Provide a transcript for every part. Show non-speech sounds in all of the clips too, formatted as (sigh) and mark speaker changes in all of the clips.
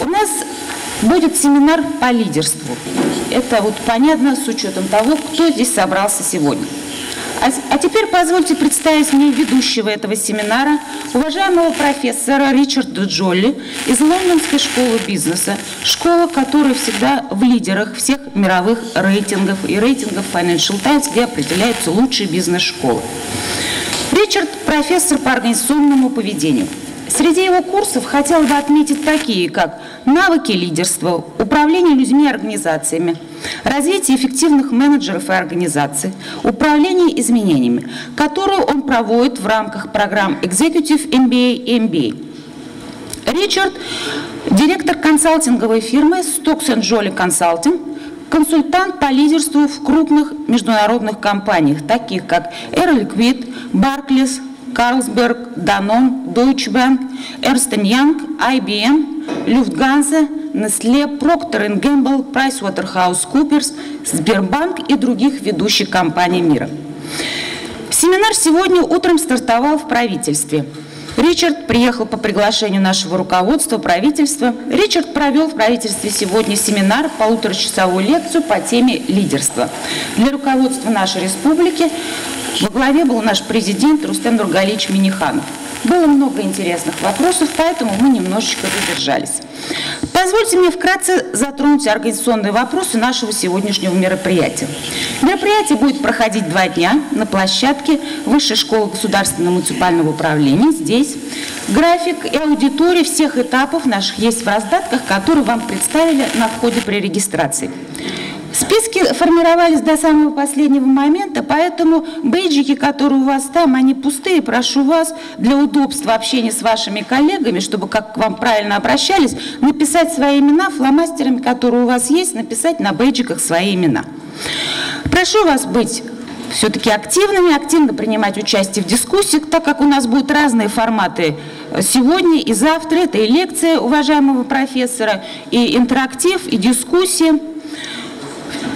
Speaker 1: У нас будет семинар по лидерству. Это вот понятно с учетом того, кто здесь собрался сегодня. А, а теперь позвольте представить мне ведущего этого семинара, уважаемого профессора Ричарда Джолли из Лондонской школы бизнеса, школа, которая всегда в лидерах всех мировых рейтингов и рейтингов Financial Times, где определяются лучшие бизнес-школы. Ричард – профессор по организационному поведению – Среди его курсов хотел бы отметить такие, как навыки лидерства, управление людьми и организациями, развитие эффективных менеджеров и организаций, управление изменениями, которую он проводит в рамках программ Executive MBA и MBA. Ричард – директор консалтинговой фирмы Stocks Jolly Consulting, консультант по лидерству в крупных международных компаниях, таких как Air Liquid, Barclays, Carlsberg, Danone, Deutsche Bank, Ernst Young, IBM, Lufthansa, Nestle, Procter Gamble, PricewaterhouseCoopers, Сбербанк и других ведущих компаний мира. Семинар сегодня утром стартовал в правительстве. Ричард приехал по приглашению нашего руководства, правительства. Ричард провел в правительстве сегодня семинар, полуторачасовую лекцию по теме лидерства. Для руководства нашей республики во главе был наш президент Рустем Нургалич Миниханов. Было много интересных вопросов, поэтому мы немножечко задержались. Позвольте мне вкратце затронуть организационные вопросы нашего сегодняшнего мероприятия. Мероприятие будет проходить два дня на площадке Высшей школы государственного муниципального управления здесь. График и аудитория всех этапов наших есть в раздатках, которые вам представили на входе при регистрации. Списки формировались до самого последнего момента, поэтому бейджики, которые у вас там, они пустые. Прошу вас для удобства общения с вашими коллегами, чтобы как к вам правильно обращались, написать свои имена фломастерами, которые у вас есть, написать на бейджиках свои имена. Прошу вас быть все-таки активными, активно принимать участие в дискуссиях, так как у нас будут разные форматы сегодня и завтра. Это и лекция уважаемого профессора, и интерактив, и дискуссия.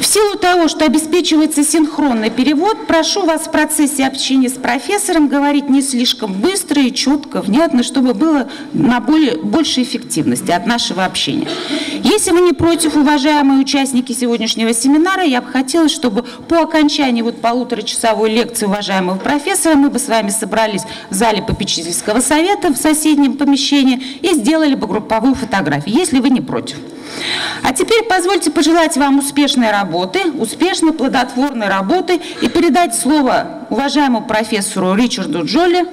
Speaker 1: В силу того, что обеспечивается синхронный перевод, прошу вас в процессе общения с профессором говорить не слишком быстро и четко, внятно, чтобы было на более, большей эффективности от нашего общения. Если вы не против, уважаемые участники сегодняшнего семинара, я бы хотела, чтобы по окончании вот полуторачасовой лекции уважаемого профессора мы бы с вами собрались в зале попечительского совета в соседнем помещении и сделали бы групповую фотографию, если вы не против. А теперь позвольте пожелать вам успешной работы, успешной плодотворной работы и передать слово уважаемому профессору Ричарду Джоли.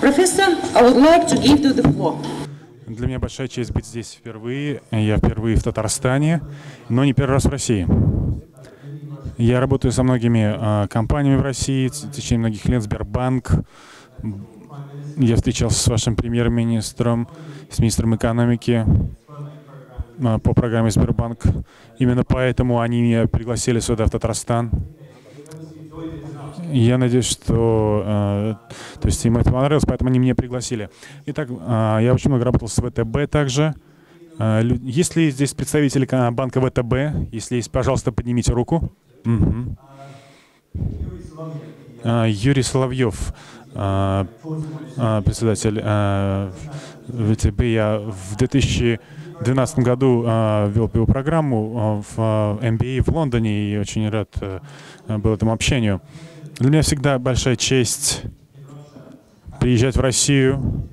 Speaker 1: Профессор, I would like to give you the floor.
Speaker 2: Для меня большая честь быть здесь впервые. Я впервые в Татарстане, но не первый раз в России. Я работаю со многими э, компаниями в России в течение многих лет. Сбербанк. Я встречался с вашим премьер-министром, с министром экономики. А, по программе Сбербанк. Именно поэтому они меня пригласили сюда, в Татарстан. Я надеюсь, что э, то есть им это понравилось, поэтому они меня пригласили. Итак, э, я очень много работал с ВТБ также. Э, есть здесь представители банка ВТБ? Если есть, пожалуйста, поднимите руку. Угу. Юрий Соловьев, э, э, председатель ВТБ. Я в 2000 в 2012 году э, вел программу в э, MBA в Лондоне и очень рад э, был этому общению. Для меня всегда большая честь приезжать в Россию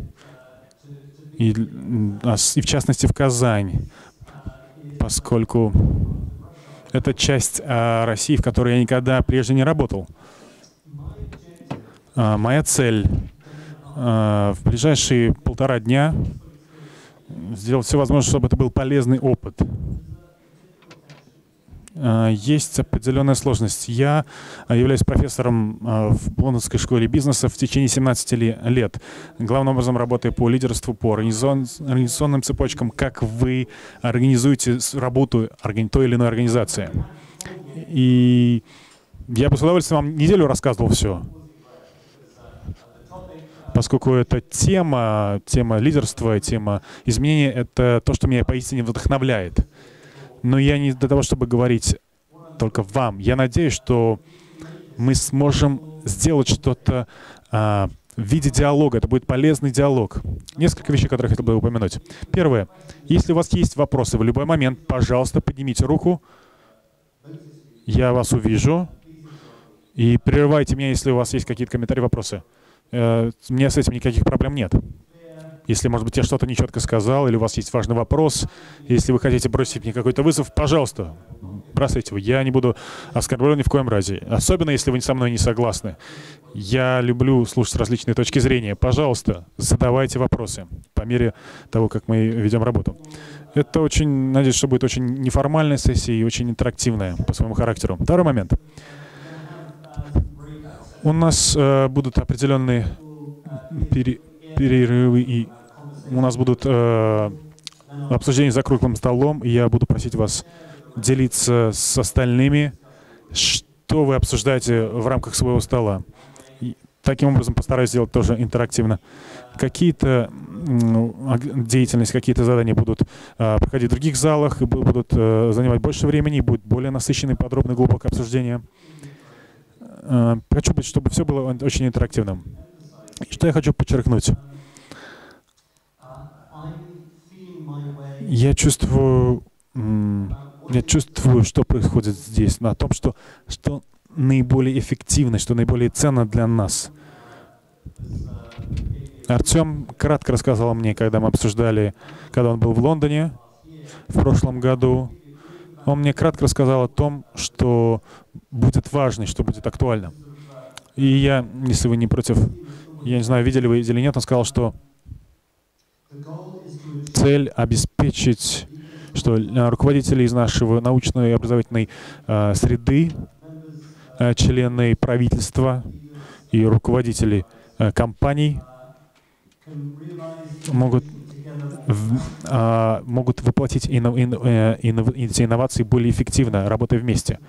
Speaker 2: и, и в частности в Казань, поскольку это часть э, России, в которой я никогда прежде не работал. Э, моя цель э, в ближайшие полтора дня сделать все возможное, чтобы это был полезный опыт. А, есть определенная сложность. Я являюсь профессором а, в Лондонской школе бизнеса в течение 17 лет. Главным образом работаю по лидерству, по организационным цепочкам, как вы организуете работу той или иной организации. И я бы с удовольствием вам неделю рассказывал все поскольку эта тема, тема лидерства, тема изменения — это то, что меня поистине вдохновляет. Но я не для того, чтобы говорить только вам. Я надеюсь, что мы сможем сделать что-то а, в виде диалога. Это будет полезный диалог. Несколько вещей, которые я хотел бы упомянуть. Первое. Если у вас есть вопросы в любой момент, пожалуйста, поднимите руку. Я вас увижу. И прерывайте меня, если у вас есть какие-то комментарии, вопросы. Э, меня с этим никаких проблем нет. Если, может быть, я что-то нечетко сказал, или у вас есть важный вопрос, если вы хотите бросить мне какой-то вызов, пожалуйста, бросайте его. Я не буду оскорблен ни в коем разе. Особенно, если вы со мной не согласны. Я люблю слушать различные точки зрения. Пожалуйста, задавайте вопросы по мере того, как мы ведем работу. Это очень, надеюсь, что будет очень неформальная сессия и очень интерактивная по своему характеру. Второй момент. У нас э, будут определенные пере, перерывы, и у нас будут э, обсуждения за круглым столом, и я буду просить вас делиться с остальными, что вы обсуждаете в рамках своего стола. И таким образом постараюсь сделать тоже интерактивно. Какие-то деятельности, какие-то задания будут э, проходить в других залах, и будут э, занимать больше времени, будет более насыщенное, подробное, глубокое обсуждение. Э, хочу, чтобы все было очень интерактивным. Что я хочу подчеркнуть? Я чувствую, я чувствую, что происходит здесь, на том, что, что наиболее эффективно, что наиболее ценно для нас. Артем кратко рассказал мне, когда мы обсуждали, когда он был в Лондоне в прошлом году. Он мне кратко рассказал о том, что будет важно, что будет актуально. И я, если вы не против, я не знаю, видели вы или нет, он сказал, что цель обеспечить, что руководители из нашего научной и образовательной э, среды, э, члены правительства и руководители э, компаний могут в, а, могут воплотить инно, инно, э, инно, эти инновации более эффективно, работая вместе.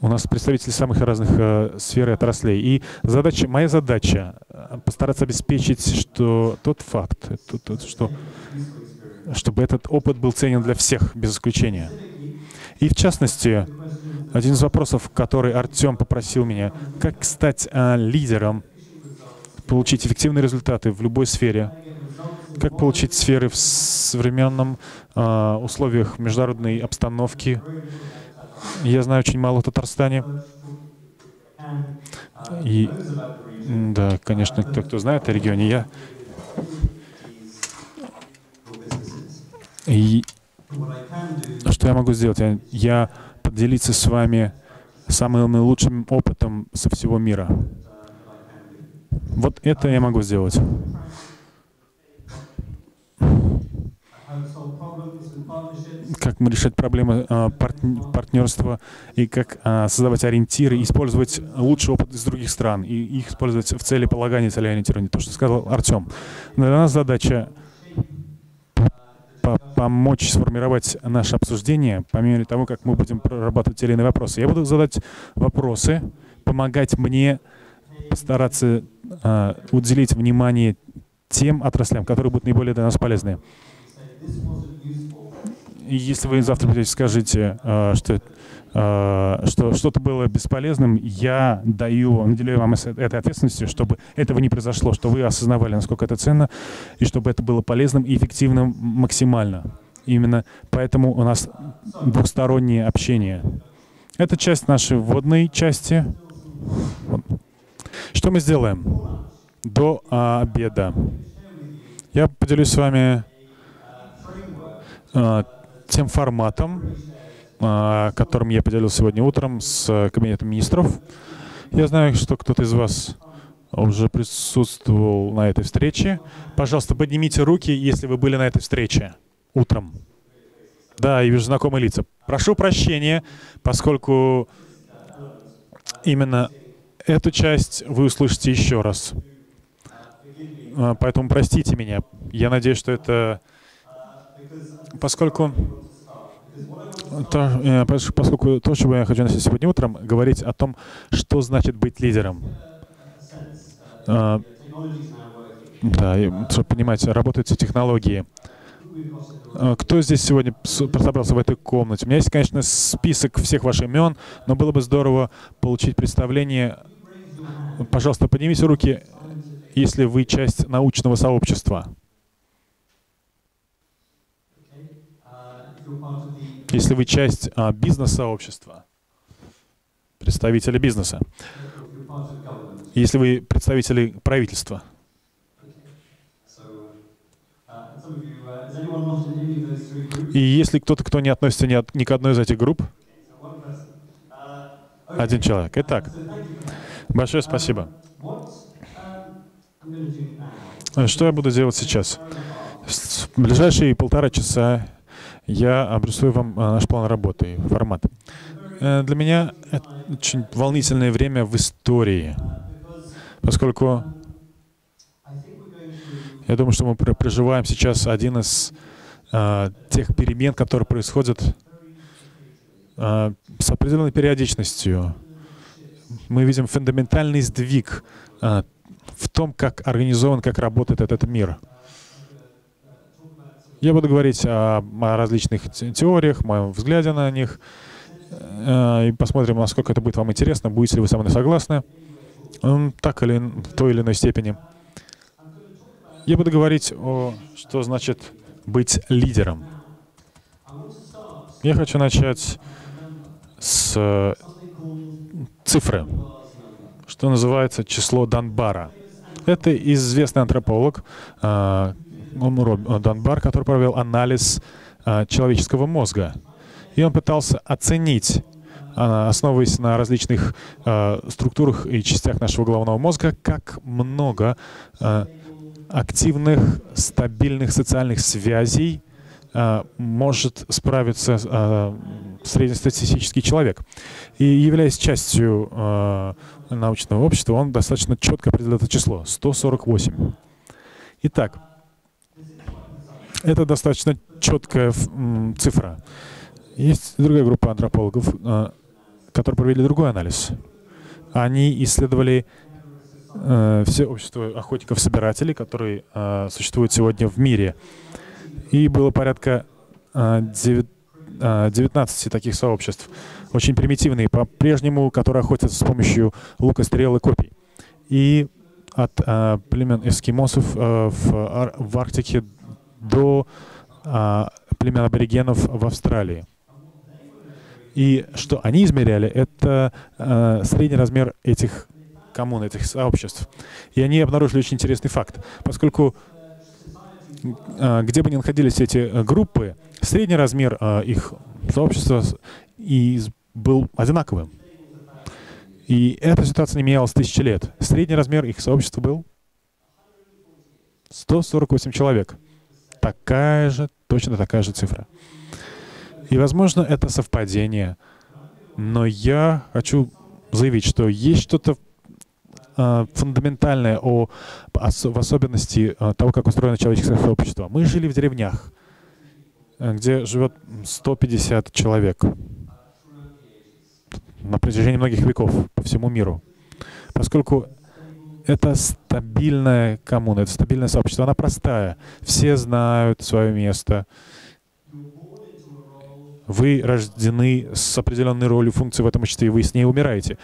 Speaker 2: У нас представители самых разных э, сфер и отраслей. И задача, моя задача э, постараться обеспечить, что тот факт, тот, тот, что, чтобы этот опыт был ценен для всех, без исключения. И в частности, один из вопросов, который Артем попросил меня, как стать э, лидером, получить эффективные результаты в любой сфере, как получить сферы в современном э, условиях международной обстановки, я знаю очень мало о Татарстане. И да, конечно, кто, кто знает о регионе, я... И что я могу сделать? Я, я поделиться с вами самым лучшим опытом со всего мира. Вот это я могу сделать как мы решать проблемы а, партнерства и как а, создавать ориентиры, использовать лучший опыт из других стран и их использовать в цели полагания, цели ориентирования. То, что сказал Артем. Для нас задача помочь сформировать наше обсуждение по мере того, как мы будем прорабатывать те или иные вопросы. Я буду задать вопросы, помогать мне постараться э, уделить внимание тем отраслям, которые будут наиболее для нас полезны если вы завтра придете скажете, э, что, э, что что-то было бесполезным, я даю, наделяю вам этой ответственностью, чтобы этого не произошло, что вы осознавали, насколько это ценно, и чтобы это было полезным и эффективным максимально. Именно поэтому у нас двустороннее общение. Это часть нашей вводной части. Что мы сделаем до обеда? Я поделюсь с вами э, тем форматом, а, которым я поделился сегодня утром с Кабинетом министров. Я знаю, что кто-то из вас уже присутствовал на этой встрече. Пожалуйста, поднимите руки, если вы были на этой встрече утром. Да, я вижу знакомые лица. Прошу прощения, поскольку именно эту часть вы услышите еще раз. А, поэтому простите меня. Я надеюсь, что это поскольку то, э, поскольку то, что я хочу начать сегодня утром, говорить о том, что значит быть лидером. А, да, чтобы понимать, работают все технологии. Э, кто здесь сегодня собрался в этой комнате? У меня есть, конечно, список всех ваших имен, но было бы здорово получить представление. Пожалуйста, поднимите руки, если вы часть научного сообщества. Если вы часть а, бизнес-сообщества, представители бизнеса. Если вы представители правительства. И если кто-то, кто не относится ни, от, ни к одной из этих групп, один человек. Итак, большое спасибо. Что я буду делать сейчас? В ближайшие полтора часа я обрисую вам а, наш план работы, формат. Э, для меня это очень волнительное время в истории, поскольку я думаю, что мы проживаем сейчас один из а, тех перемен, которые происходят а, с определенной периодичностью. Мы видим фундаментальный сдвиг а, в том, как организован, как работает этот мир. Я буду говорить о, о различных теориях, моем взгляде на них, э, и посмотрим, насколько это будет вам интересно, будете ли вы со мной согласны, так или в той или иной степени. Я буду говорить о, что значит быть лидером. Я хочу начать с э, цифры, что называется число Данбара. Это известный антрополог э, Данбар, который провел анализ э, человеческого мозга. И он пытался оценить, основываясь на различных структурах и частях нашего головного мозга, как много активных, стабильных социальных связей а, может справиться а, среднестатистический человек. И являясь частью а, научного общества, он достаточно четко определил это число — 148. Итак, это достаточно четкая цифра. Есть другая группа антропологов, которые провели другой анализ. Они исследовали э, все общества охотников-собирателей, которые э, существуют сегодня в мире. И было порядка э, 9, э, 19 таких сообществ, очень примитивные, по-прежнему, которые охотятся с помощью лука, стрел и копий. И от э, племен эскимосов э, в, в Арктике до э, племен аборигенов в Австралии. И что они измеряли, это э, средний размер этих коммун, этих сообществ. И они обнаружили очень интересный факт. Поскольку где бы ни находились эти э, группы, средний размер а, их сообщества и был одинаковым. И эта ситуация не менялась тысячи лет. Средний размер их сообщества был 148 человек. Такая же, точно такая же цифра. И, возможно, это совпадение, но я хочу заявить, что есть что-то фундаментальное о, в особенности э, того, как устроено человеческое сообщество. Мы жили в деревнях, э, где живет 150 человек на протяжении многих веков по всему миру. Поскольку это стабильная коммуна, это стабильное сообщество, она простая. Все знают свое место, вы рождены с определенной ролью функции в этом обществе, и вы с ней умираете.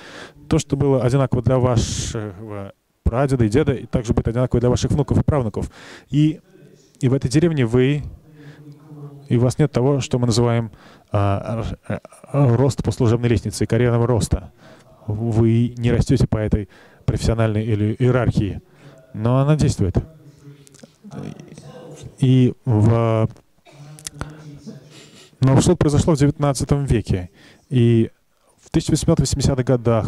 Speaker 2: То, что было одинаково для вашего прадеда и деда, и также будет одинаково для ваших внуков и правнуков. И, и в этой деревне вы, и у вас нет того, что мы называем а, а, а, рост по служебной лестнице, карьерного роста. Вы не растете по этой профессиональной или иерархии, но она действует. И в но что произошло в XIX веке. И в 1880-х годах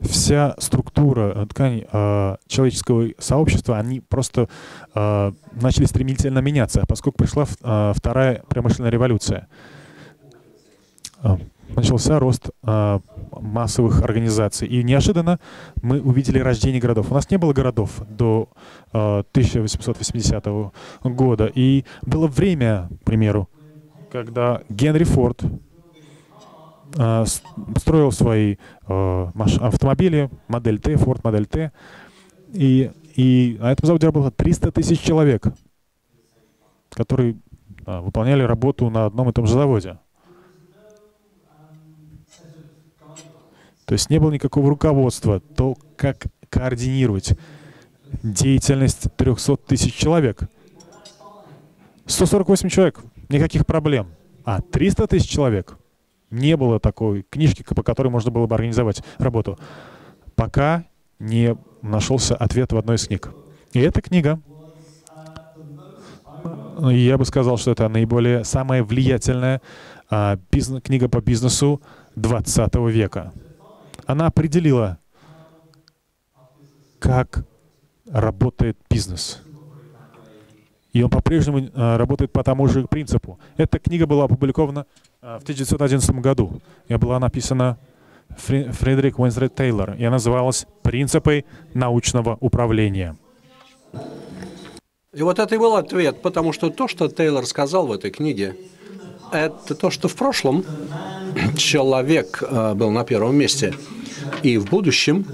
Speaker 2: вся структура э, тканей э, человеческого сообщества, они просто э, начали стремительно меняться, поскольку пришла э, вторая промышленная революция. Э, начался рост э, массовых организаций. И неожиданно мы увидели рождение городов. У нас не было городов до э, 1880 года. И было время, к примеру, когда Генри Форд строил свои э, автомобили, модель Т, Форд модель Т, и, и на этом заводе работало 300 тысяч человек, которые выполняли работу на одном и том же заводе. То есть не было никакого руководства, то как координировать деятельность 300 тысяч человек. 148 человек, никаких проблем. А 300 тысяч человек, не было такой книжки, по которой можно было бы организовать работу, пока не нашелся ответ в одной из книг. И эта книга, я бы сказал, что это наиболее самая влиятельная а, бизнес, книга по бизнесу 20 века. Она определила, как работает бизнес. И он по-прежнему а, работает по тому же принципу. Эта книга была опубликована в 1911 году. И была написана Фредерик Уэнсред Тейлор. И она называлась «Принципы научного управления».
Speaker 3: И вот это и был ответ, потому что то, что Тейлор сказал в этой книге, это то, что в прошлом (clears throat) человек а, был на первом месте, и в будущем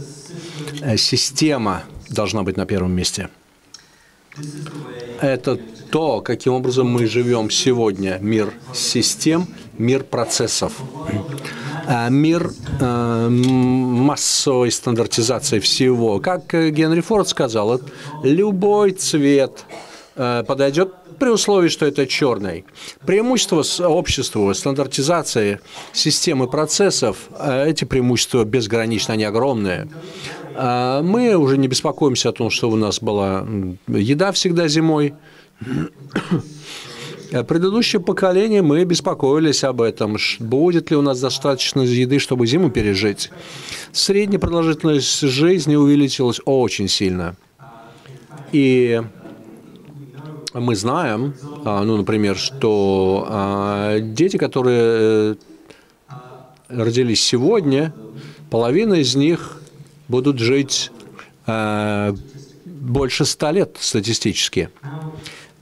Speaker 3: э, система должна быть на первом месте. Это то, каким образом мы живем сегодня. Мир систем, мир процессов. Э, мир э, массовой стандартизации всего. Как Генри Форд сказал, любой цвет подойдет при условии, что это черный. Преимущество обществу стандартизации системы процессов, эти преимущества безграничны, они огромные. Мы уже не беспокоимся о том, что у нас была еда всегда зимой. Предыдущее поколение мы беспокоились об этом, будет ли у нас достаточно еды, чтобы зиму пережить. Средняя продолжительность жизни увеличилась очень сильно. И мы знаем, а, ну, например, что а, дети, которые э, родились сегодня, половина из них будут жить э, больше ста лет статистически.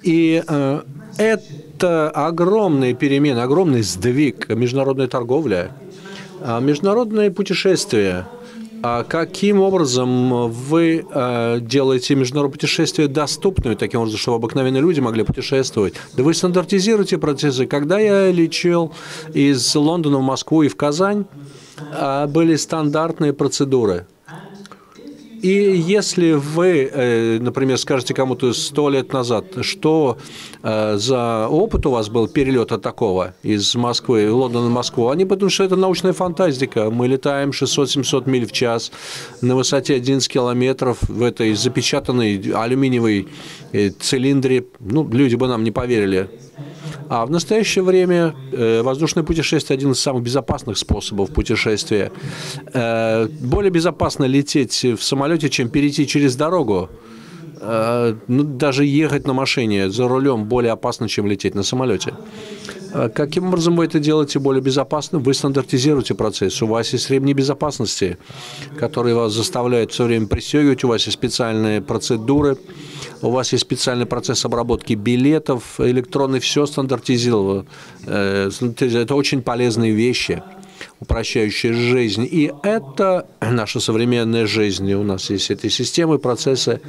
Speaker 3: И э, это огромные перемены, огромный сдвиг международной торговли, а международные путешествия – а каким образом вы э, делаете международные путешествия доступными, таким образом, чтобы обыкновенные люди могли путешествовать? Да вы стандартизируете процессы. Когда я лечил из Лондона в Москву и в Казань, э, были стандартные процедуры. И если вы, э, например, скажете кому-то сто лет назад, что э, за опыт у вас был перелета такого из Москвы, Лондона в Москву, они потому что это научная фантастика. Мы летаем 600-700 миль в час на высоте 11 километров в этой запечатанной алюминиевой э, цилиндре. Ну, люди бы нам не поверили. А в настоящее время э, воздушное путешествие один из самых безопасных способов путешествия. Э, более безопасно лететь в самолете, чем перейти через дорогу. Э, ну, даже ехать на машине за рулем более опасно, чем лететь на самолете. Каким образом вы это делаете более безопасно? Вы стандартизируете процесс. У вас есть ремни безопасности, которые вас заставляют все время пристегивать. У вас есть специальные процедуры у вас есть специальный процесс обработки билетов, электронный, все стандартизировано. Э, это очень полезные вещи упрощающие жизнь. И это (clears throat) наша современная жизнь. У нас есть эти системы, процессы.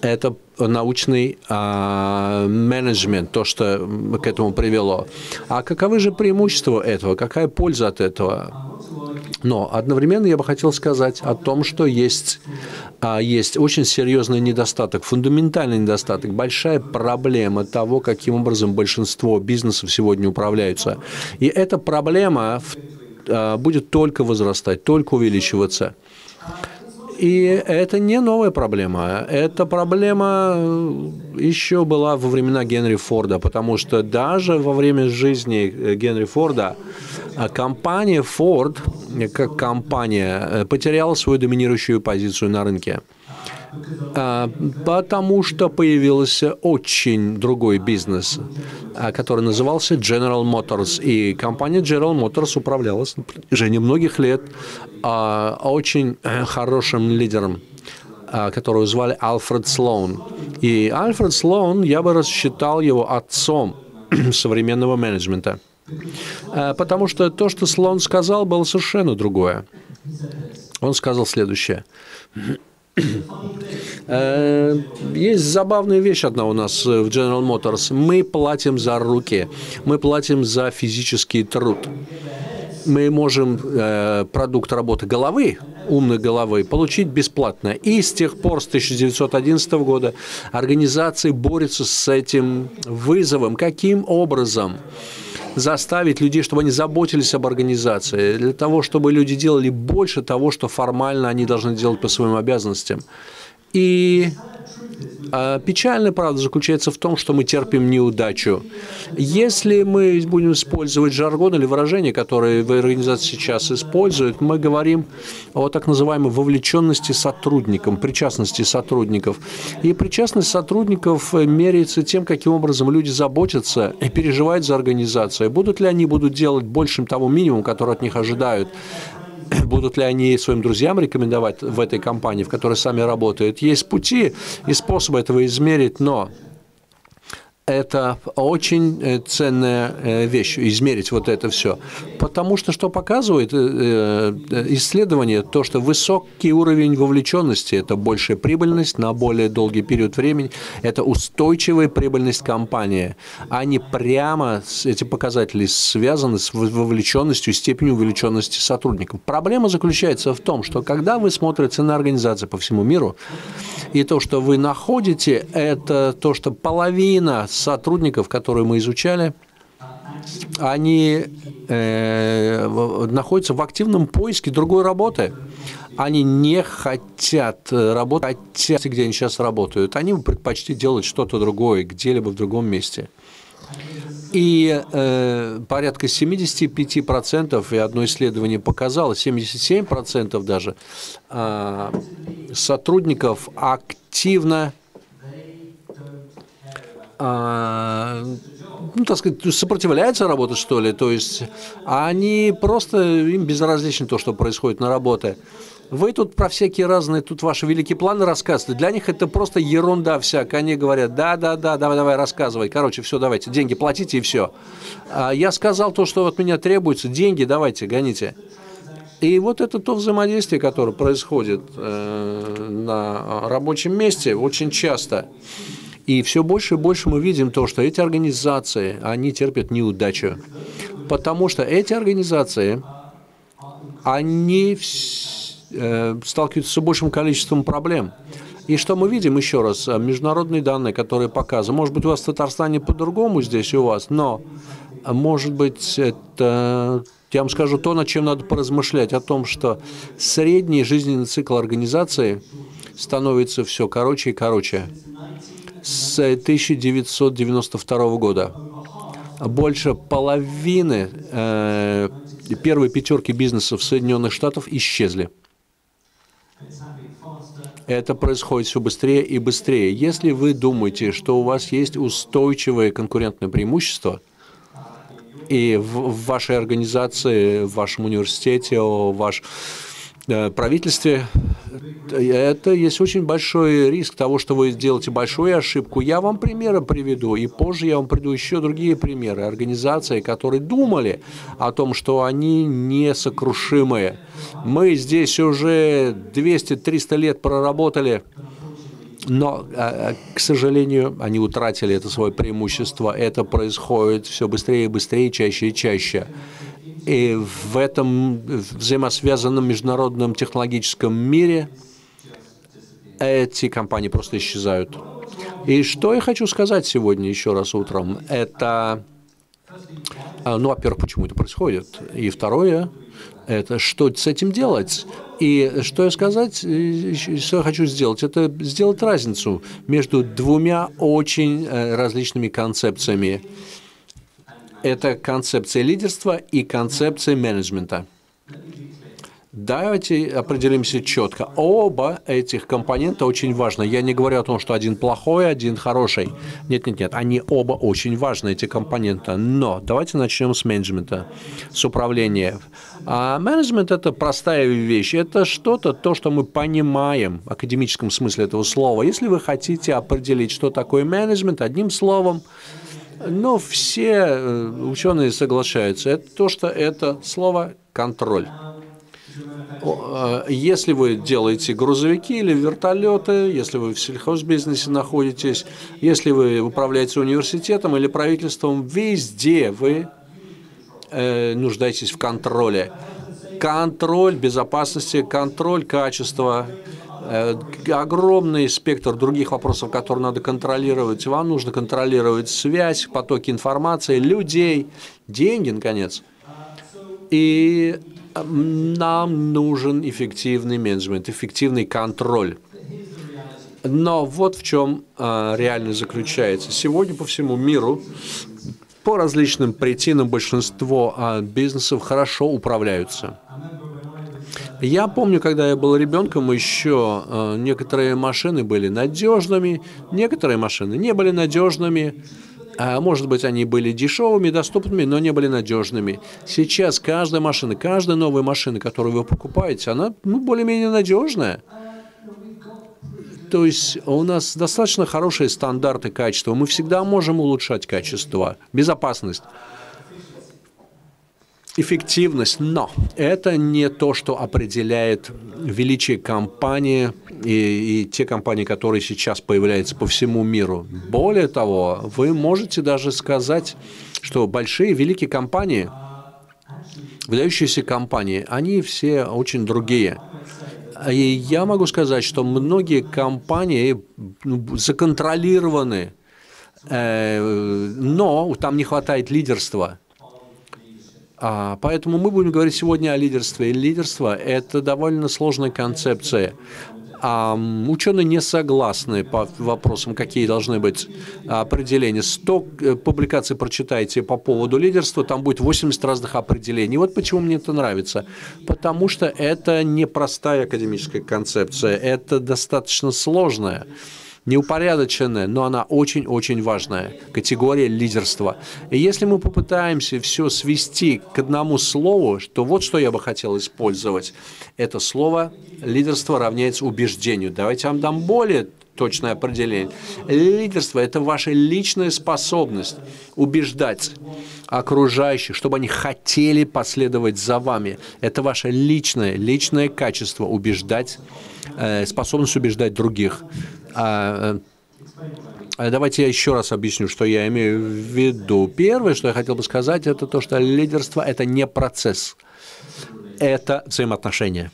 Speaker 3: Это научный а, менеджмент, то, что к этому привело. А каковы же преимущества этого? Какая польза от этого? Но одновременно я бы хотел сказать о том, что есть, а, есть очень серьезный недостаток, фундаментальный недостаток, большая проблема того, каким образом большинство бизнесов сегодня управляются. И эта проблема а, будет только возрастать, только увеличиваться. И это не новая проблема. Эта проблема э, еще была во времена Генри Форда, потому что даже во время жизни э, Генри Форда э, компания Ford, как компания, потеряла свою доминирующую позицию на рынке. А, потому что появился очень другой бизнес, а, который назывался General Motors. И компания General Motors управлялась на протяжении многих лет а, очень э, хорошим лидером которого звали Альфред Слоун. И Альфред Слоун, я бы рассчитал его отцом (clears throat) современного менеджмента. Потому что то, что Слоун сказал, было совершенно другое. Он сказал следующее. Э, есть забавная вещь одна у нас в General Motors. Мы платим за руки, мы платим за физический труд. Мы можем э, продукт работы головы, умной головы, получить бесплатно. И с тех пор, с 1911 года, организации борются с этим вызовом. Каким образом? Заставить людей, чтобы они заботились об организации, для того, чтобы люди делали больше того, что формально они должны делать по своим обязанностям. И а печальная правда заключается в том, что мы терпим неудачу. Если мы будем использовать жаргон или выражения, которые в организации сейчас используют, мы говорим о так называемой вовлеченности сотрудников, причастности сотрудников. И причастность сотрудников меряется тем, каким образом люди заботятся и переживают за организацию. Будут ли они будут делать большим того минимум, который от них ожидают, (clears throat) будут ли они своим друзьям рекомендовать в этой компании, в которой сами работают. Есть пути и способы этого измерить, но это очень э, ценная э, вещь, измерить вот это все. Потому что что показывает э, исследование, то, что высокий уровень вовлеченности – это большая прибыльность на более долгий период времени, это устойчивая прибыльность компании. Они прямо, эти показатели связаны с вовлеченностью, степенью вовлеченности сотрудников. Проблема заключается в том, что когда вы смотрите на организации по всему миру, и то, что вы находите, это то, что половина сотрудников, которые мы изучали, они э, находятся в активном поиске другой работы. Они не хотят работать, где они сейчас работают. Они предпочли делать что-то другое, где-либо в другом месте. И э, порядка 75%, и одно исследование показало, 77% даже э, сотрудников активно а, ну, так сказать, сопротивляются работать, что ли, то есть они просто, им безразлично то, что происходит на работе. Вы тут про всякие разные, тут ваши великие планы рассказываете. Для них это просто ерунда всякая. Они говорят, да, да, да, давай, давай, рассказывай. Короче, все, давайте, деньги платите и все. А я сказал то, что от меня требуется, деньги давайте, гоните. И вот это то взаимодействие, которое происходит э, на рабочем месте очень часто. И все больше и больше мы видим то, что эти организации, они терпят неудачу. Потому что эти организации, они э, сталкиваются с большим количеством проблем. И что мы видим, еще раз, международные данные, которые показывают, может быть, у вас в Татарстане по-другому здесь у вас, но, может быть, это, я вам скажу то, над чем надо поразмышлять, о том, что средний жизненный цикл организации становится все короче и короче с 1992 года. Больше половины э, первой пятерки бизнесов Соединенных Штатов исчезли. Это происходит все быстрее и быстрее. Если вы думаете, что у вас есть устойчивое конкурентное преимущество, и в, в вашей организации, в вашем университете, ваш Э, правительстве это есть очень большой риск того, что вы сделаете большую ошибку. Я вам примеры приведу, и позже я вам приду еще другие примеры. Организации, которые думали о том, что они несокрушимые. Мы здесь уже 200-300 лет проработали, но, э, к сожалению, они утратили это свое преимущество. Это происходит все быстрее и быстрее, чаще и чаще. И в этом взаимосвязанном международном технологическом мире эти компании просто исчезают. И что я хочу сказать сегодня еще раз утром, это, а, ну, во-первых, почему это происходит, и второе, это что с этим делать. И что я сказать, что я хочу сделать, это сделать разницу между двумя очень э, различными концепциями это концепция лидерства и концепция менеджмента. Давайте определимся четко. Оба этих компонента очень важны. Я не говорю о том, что один плохой, один хороший. Нет, нет, нет. Они оба очень важны, эти компоненты. Но давайте начнем с менеджмента, с управления. А менеджмент – это простая вещь. Это что-то, то, что мы понимаем в академическом смысле этого слова. Если вы хотите определить, что такое менеджмент, одним словом – но все э, ученые соглашаются. Это то, что это слово контроль. Э, если вы делаете грузовики или вертолеты, если вы в сельхозбизнесе находитесь, если вы управляете университетом или правительством, везде вы э, нуждаетесь в контроле. Контроль безопасности, контроль качества, огромный спектр других вопросов, которые надо контролировать. Вам нужно контролировать связь, потоки информации, людей, деньги, наконец. И нам нужен эффективный менеджмент, эффективный контроль. Но вот в чем э, реальность заключается. Сегодня по всему миру по различным причинам большинство э, бизнесов хорошо управляются. Я помню, когда я был ребенком, еще э, некоторые машины были надежными, некоторые машины не были надежными. А может быть, они были дешевыми, доступными, но не были надежными. Сейчас каждая машина, каждая новая машина, которую вы покупаете, она ну, более-менее надежная. То есть у нас достаточно хорошие стандарты качества. Мы всегда можем улучшать качество, безопасность эффективность, но это не то, что определяет величие компании и, и те компании, которые сейчас появляются по всему миру. Более того, вы можете даже сказать, что большие, великие компании, выдающиеся компании, они все очень другие. И я могу сказать, что многие компании ну, законтролированы, э, но там не хватает лидерства – а, поэтому мы будем говорить сегодня о лидерстве. И лидерство – это довольно сложная концепция. А, ученые не согласны по вопросам, какие должны быть определения. 100 э, публикаций прочитайте по поводу лидерства, там будет 80 разных определений. Вот почему мне это нравится. Потому что это не простая академическая концепция, это достаточно сложная неупорядоченная, но она очень-очень важная категория лидерства. И если мы попытаемся все свести к одному слову, то вот что я бы хотел использовать. Это слово лидерство равняется убеждению. Давайте я вам дам более точное определение. Лидерство – это ваша личная способность убеждать окружающих, чтобы они хотели последовать за вами. Это ваше личное, личное качество убеждать, э, способность убеждать других. А, э, давайте я еще раз объясню, что я имею в виду. Первое, что я хотел бы сказать, это то, что лидерство – это не процесс, это взаимоотношения.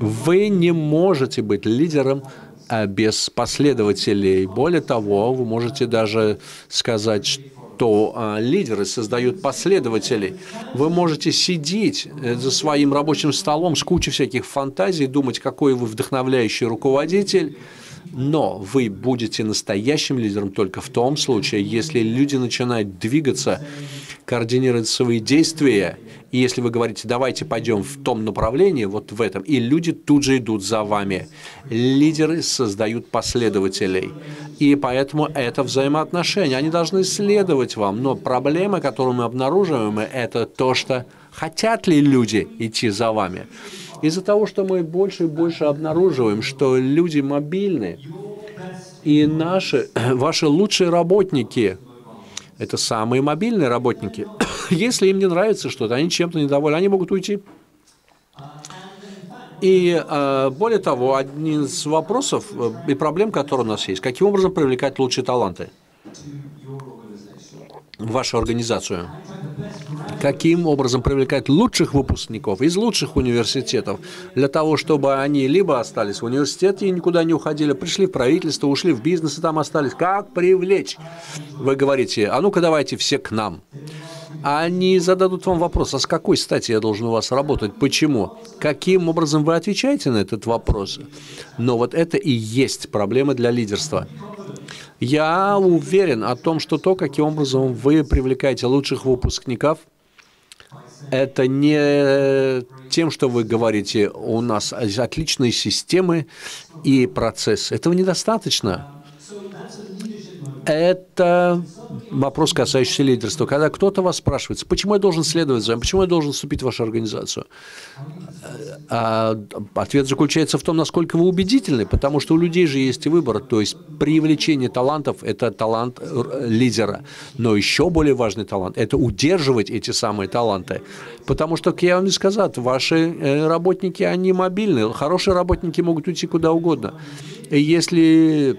Speaker 3: Вы не можете быть лидером а, без последователей. Более того, вы можете даже сказать, что а, лидеры создают последователей. Вы можете сидеть э, за своим рабочим столом с кучей всяких фантазий, думать, какой вы вдохновляющий руководитель, но вы будете настоящим лидером только в том случае, если люди начинают двигаться, координировать свои действия, и если вы говорите, давайте пойдем в том направлении, вот в этом, и люди тут же идут за вами. Лидеры создают последователей. И поэтому это взаимоотношения. Они должны следовать вам. Но проблема, которую мы обнаруживаем, это то, что хотят ли люди идти за вами. Из-за того, что мы больше и больше обнаруживаем, что люди мобильны, и наши, (clears throat) ваши лучшие работники – это самые мобильные работники. (clears throat) Если им не нравится что-то, они чем-то недовольны, они могут уйти. И э, более того, один из вопросов э, и проблем, которые у нас есть, каким образом привлекать лучшие таланты вашу организацию? каким образом привлекать лучших выпускников из лучших университетов для того, чтобы они либо остались в университете и никуда не уходили, пришли в правительство, ушли в бизнес и там остались. Как привлечь? Вы говорите, а ну-ка давайте все к нам. Они зададут вам вопрос, а с какой стати я должен у вас работать? Почему? Каким образом вы отвечаете на этот вопрос? Но вот это и есть проблема для лидерства. Я уверен о том, что то, каким образом вы привлекаете лучших выпускников – это не тем, что вы говорите, у нас отличные системы и процессы. Этого недостаточно. Это вопрос, касающийся лидерства. Когда кто-то вас спрашивает, почему я должен следовать за вами, почему я должен вступить в вашу организацию, а ответ заключается в том, насколько вы убедительны, потому что у людей же есть выбор. То есть привлечение талантов – это талант лидера. Но еще более важный талант – это удерживать эти самые таланты. Потому что, как я вам и сказал, ваши э, работники, они мобильные. Хорошие работники могут уйти куда угодно. И если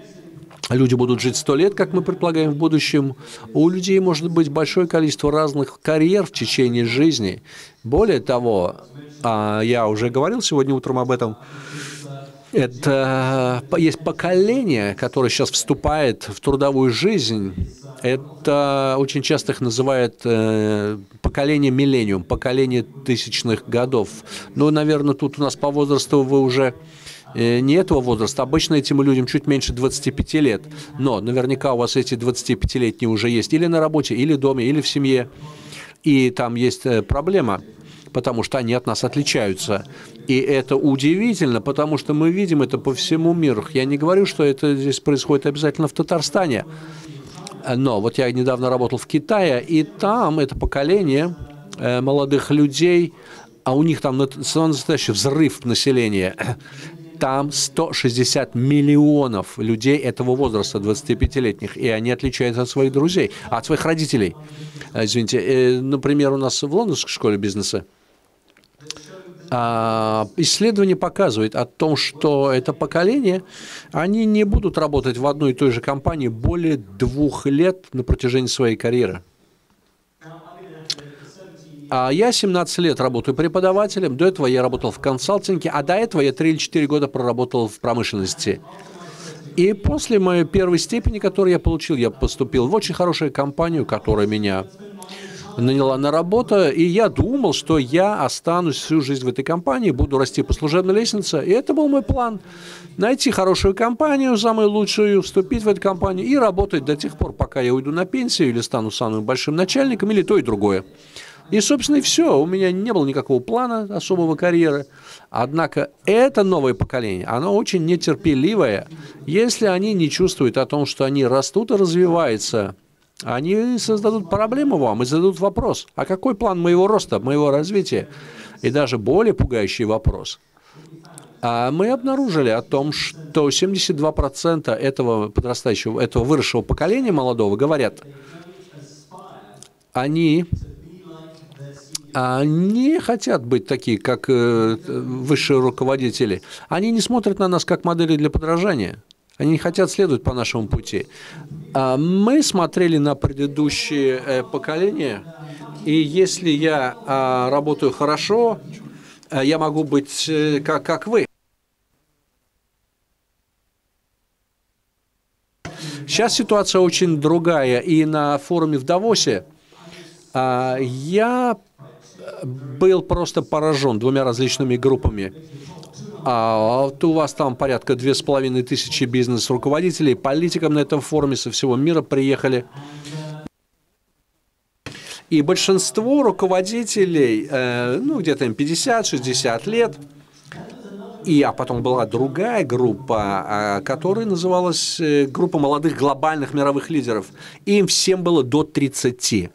Speaker 3: люди будут жить сто лет, как мы предполагаем в будущем, у людей может быть большое количество разных карьер в течение жизни. Более того, а я уже говорил сегодня утром об этом, это есть поколение, которое сейчас вступает в трудовую жизнь. Это очень часто их называют э, поколение миллениум, поколение тысячных годов. Ну, наверное, тут у нас по возрасту вы уже Э, не этого возраста. Обычно этим людям чуть меньше 25 лет. Но наверняка у вас эти 25-летние уже есть или на работе, или дома, или в семье. И там есть э, проблема, потому что они от нас отличаются. И это удивительно, потому что мы видим это по всему миру. Я не говорю, что это здесь происходит обязательно в Татарстане. Но вот я недавно работал в Китае, и там это поколение э, молодых людей, а у них там настоящий взрыв населения там 160 миллионов людей этого возраста, 25-летних, и они отличаются от своих друзей, от своих родителей. Э, извините, э, например, у нас в Лондонской школе бизнеса а, исследование показывает о том, что это поколение, они не будут работать в одной и той же компании более двух лет на протяжении своей карьеры. А я 17 лет работаю преподавателем, до этого я работал в консалтинге, а до этого я 3 или 4 года проработал в промышленности. И после моей первой степени, которую я получил, я поступил в очень хорошую компанию, которая меня наняла на работу, и я думал, что я останусь всю жизнь в этой компании, буду расти по служебной лестнице, и это был мой план. Найти хорошую компанию, самую лучшую, вступить в эту компанию и работать до тех пор, пока я уйду на пенсию или стану самым большим начальником, или то и другое. И, собственно, и все. У меня не было никакого плана особого карьеры. Однако это новое поколение, оно очень нетерпеливое. Если они не чувствуют о том, что они растут и развиваются, они создадут проблему вам и зададут вопрос, а какой план моего роста, моего развития? И даже более пугающий вопрос. А мы обнаружили о том, что 72% этого подрастающего, этого выросшего поколения молодого говорят, они не хотят быть такие, как э, высшие руководители. Они не смотрят на нас как модели для подражания. Они не хотят следовать по нашему пути. А мы смотрели на предыдущие э, поколения, и если я а, работаю хорошо, э, я могу быть как, как вы. Сейчас ситуация очень другая, и на форуме в Давосе а, я был просто поражен двумя различными группами. А у вас там порядка две с половиной тысячи бизнес-руководителей, политикам на этом форуме со всего мира приехали. И большинство руководителей, э, ну, где-то им 50-60 лет, и, а потом была другая группа, а, которая называлась э, группа молодых глобальных мировых лидеров. Им всем было до 30.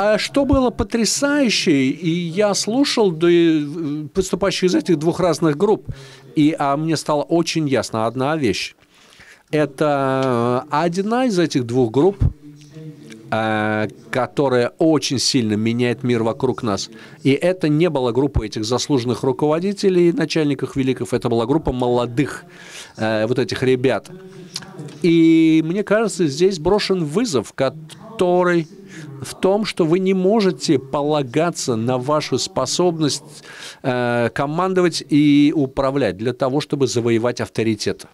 Speaker 3: А что было потрясающе, и я слушал поступающих из этих двух разных групп, и а мне стало очень ясно одна вещь. Это одна из этих двух групп, э, которая очень сильно меняет мир вокруг нас. И это не была группа этих заслуженных руководителей, начальников великов, это была группа молодых э, вот этих ребят. И мне кажется, здесь брошен вызов, который в том, что вы не можете полагаться на вашу способность э, командовать и управлять для того, чтобы завоевать авторитет.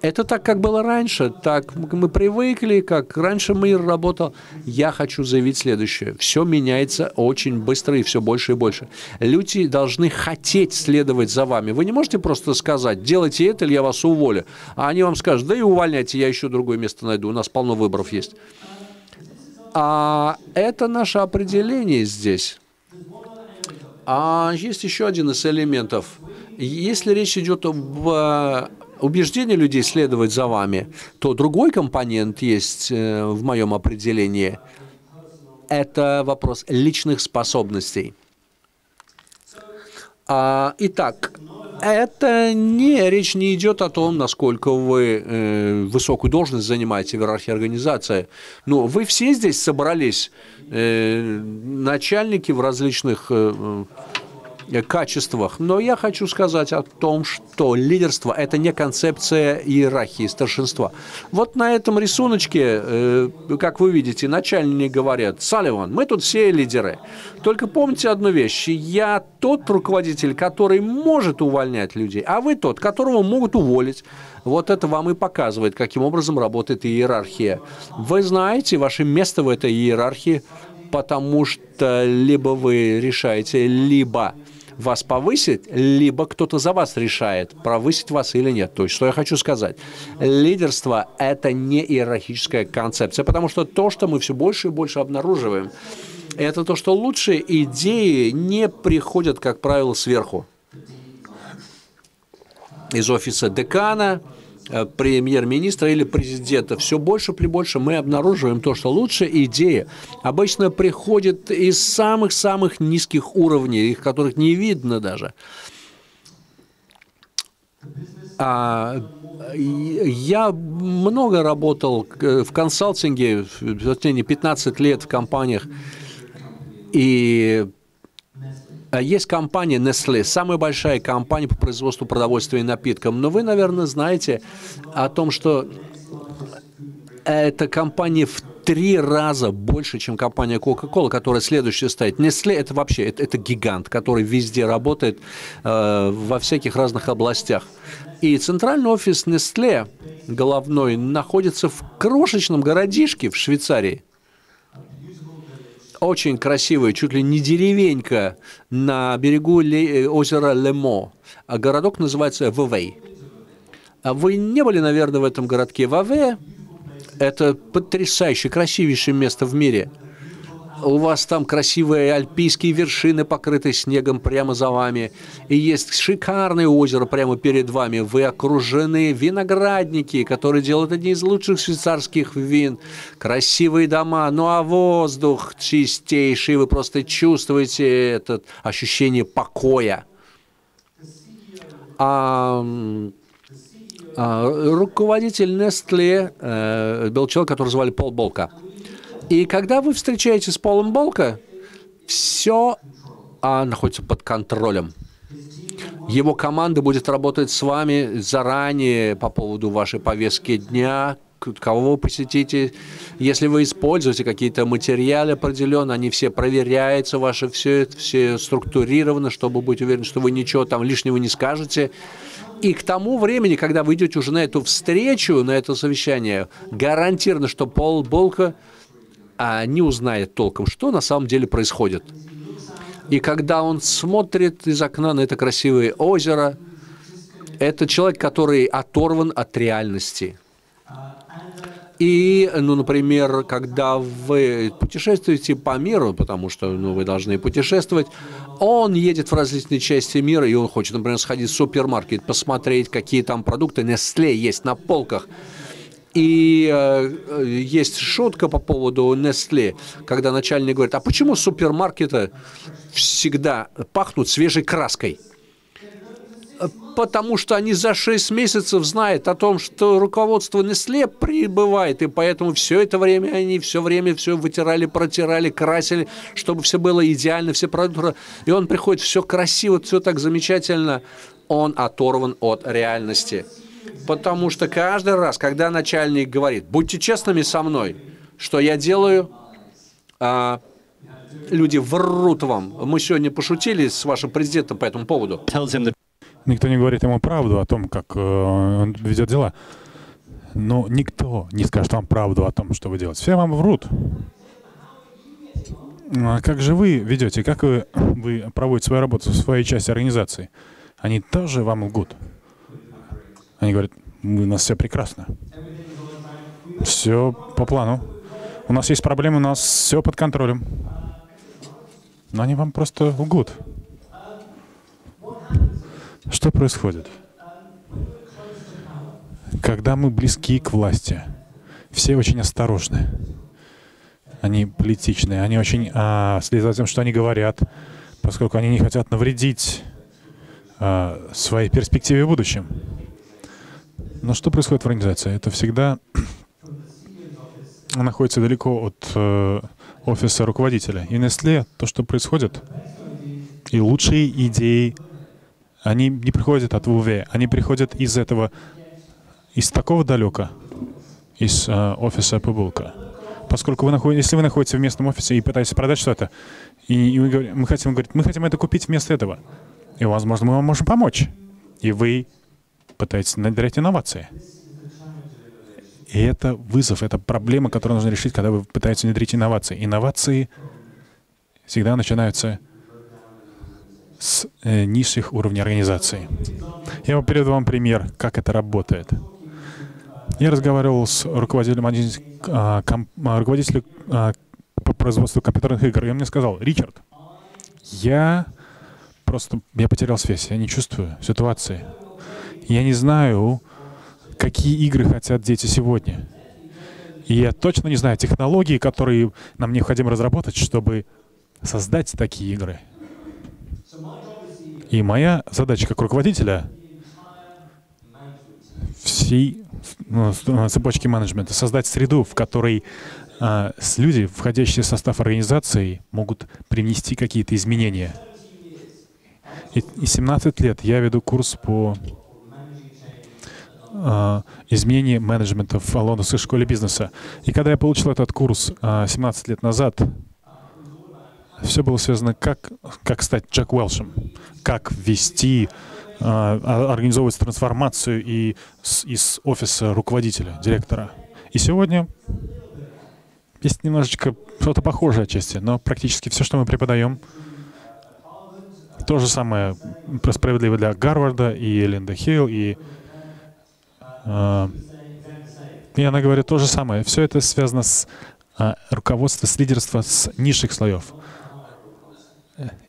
Speaker 3: Это так, как было раньше, так мы привыкли, как раньше мир работал. Я хочу заявить следующее. Все меняется очень быстро и все больше и больше. Люди должны хотеть следовать за вами. Вы не можете просто сказать, делайте это, или я вас уволю. А они вам скажут, да и увольняйте, я еще другое место найду, у нас полно выборов есть. А это наше определение здесь. А есть еще один из элементов. Если речь идет об э, убеждении людей следовать за вами, то другой компонент есть э, в моем определении. Это вопрос личных способностей. А, итак, это не речь не идет о том, насколько вы э, высокую должность занимаете в иерархии организации. Но вы все здесь собрались, э, начальники в различных э, качествах. Но я хочу сказать о том, что лидерство – это не концепция иерархии, старшинства. Вот на этом рисуночке, э, как вы видите, начальники говорят, Салливан, мы тут все лидеры. Только помните одну вещь, я тот руководитель, который может увольнять людей, а вы тот, которого могут уволить. Вот это вам и показывает, каким образом работает иерархия. Вы знаете ваше место в этой иерархии, потому что либо вы решаете, либо вас повысить, либо кто-то за вас решает, повысить вас или нет. То есть, что я хочу сказать? Лидерство – это не иерархическая концепция, потому что то, что мы все больше и больше обнаруживаем, это то, что лучшие идеи не приходят, как правило, сверху. Из офиса декана – премьер-министра или президента, все больше при больше мы обнаруживаем то, что лучшая идея обычно приходит из самых-самых низких уровней, их которых не видно даже. А, я много работал в консалтинге в течение 15 лет в компаниях, и есть компания Nestle, самая большая компания по производству продовольствия и напитков. Но вы, наверное, знаете о том, что эта компания в три раза больше, чем компания Coca-Cola, которая следующая стоит. Nestle это вообще это, это гигант, который везде работает э, во всяких разных областях. И центральный офис Nestle головной находится в крошечном городишке в Швейцарии очень красивая, чуть ли не деревенька на берегу э, озера Лемо. А городок называется Вавей. А вы не были, наверное, в этом городке Ваве? Это потрясающе красивейшее место в мире – у вас там красивые альпийские вершины, покрытые снегом прямо за вами, и есть шикарное озеро прямо перед вами. Вы окружены виноградники, которые делают одни из лучших швейцарских вин, красивые дома, ну а воздух чистейший, вы просто чувствуете это ощущение покоя. А, а, руководитель Nestle э, был человек, которого звали Пол Болка. И когда вы встречаетесь с Полом Болка, все а, находится под контролем. Его команда будет работать с вами заранее по поводу вашей повестки дня, кого вы посетите. Если вы используете какие-то материалы определенные, они все проверяются, ваше все, все структурировано, чтобы быть уверен, что вы ничего там лишнего не скажете. И к тому времени, когда вы идете уже на эту встречу, на это совещание, гарантированно, что Пол Болка – а не узнает толком, что на самом деле происходит. И когда он смотрит из окна на это красивое озеро, это человек, который оторван от реальности. И, ну, например, когда вы путешествуете по миру, потому что ну, вы должны путешествовать, он едет в различные части мира, и он хочет, например, сходить в супермаркет, посмотреть, какие там продукты Nestle есть на полках – и э, есть шутка по поводу Nestle, когда начальник говорит, а почему супермаркеты всегда пахнут свежей краской? Потому что они за 6 месяцев знают о том, что руководство Nestle прибывает, и поэтому все это время они все время все вытирали, протирали, красили, чтобы все было идеально, все продукты. И он приходит, все красиво, все так замечательно. Он оторван от реальности. Потому что каждый раз, когда начальник говорит, будьте честными со мной, что я делаю, а, люди врут вам. Мы сегодня пошутили с вашим президентом по этому поводу.
Speaker 2: Никто не говорит ему правду о том, как э, он ведет дела. Но никто не скажет вам правду о том, что вы делаете. Все вам врут. А как же вы ведете? Как вы, вы проводите свою работу в своей части организации? Они тоже вам лгут. Они говорят, у нас все прекрасно. Все по плану. У нас есть проблемы, у нас все под контролем. Но они вам просто лгут. Что происходит? Когда мы близки к власти, все очень осторожны. Они политичные, они очень а, следят за тем, что они говорят, поскольку они не хотят навредить а, своей перспективе в будущем. Но что происходит в организации? Это всегда (clears throat) находится далеко от э, офиса руководителя. И Nestle, то, что происходит, и лучшие идеи, они не приходят от ВУВ, они приходят из этого, из такого далека, из э, офиса Пабулка. Поскольку вы находитесь, если вы находитесь в местном офисе и пытаетесь продать что-то, и, и мы, говорим, мы хотим, говорит, мы хотим это купить вместо этого, и, возможно, мы вам можем помочь, и вы пытаетесь внедрять инновации. И это вызов, это проблема, которую нужно решить, когда вы пытаетесь внедрить инновации. Инновации всегда начинаются с э, низших уровней организации. Я приведу вам пример, как это работает. Я разговаривал с руководителем, а, а, руководителем а, по производству компьютерных игр, и он мне сказал, Ричард, я просто, я потерял связь, я не чувствую ситуации. Я не знаю, какие игры хотят дети сегодня. И я точно не знаю технологии, которые нам необходимо разработать, чтобы создать такие игры. И моя задача как руководителя всей ну, цепочки менеджмента создать среду, в которой а, люди, входящие в состав организации, могут принести какие-то изменения. И 17 лет я веду курс по э, изменение менеджмента в Лондонской школе бизнеса. И когда я получил этот курс э, 17 лет назад, все было связано, как, как стать Джек Уэлшем, как ввести, э, организовывать трансформацию и с, из офиса руководителя, директора. И сегодня есть немножечко что-то похожее отчасти, но практически все, что мы преподаем, то же самое справедливо для Гарварда и Линда Хилл, и а, и она говорит то же самое. Все это связано с а, руководством, с лидерством с низших слоев.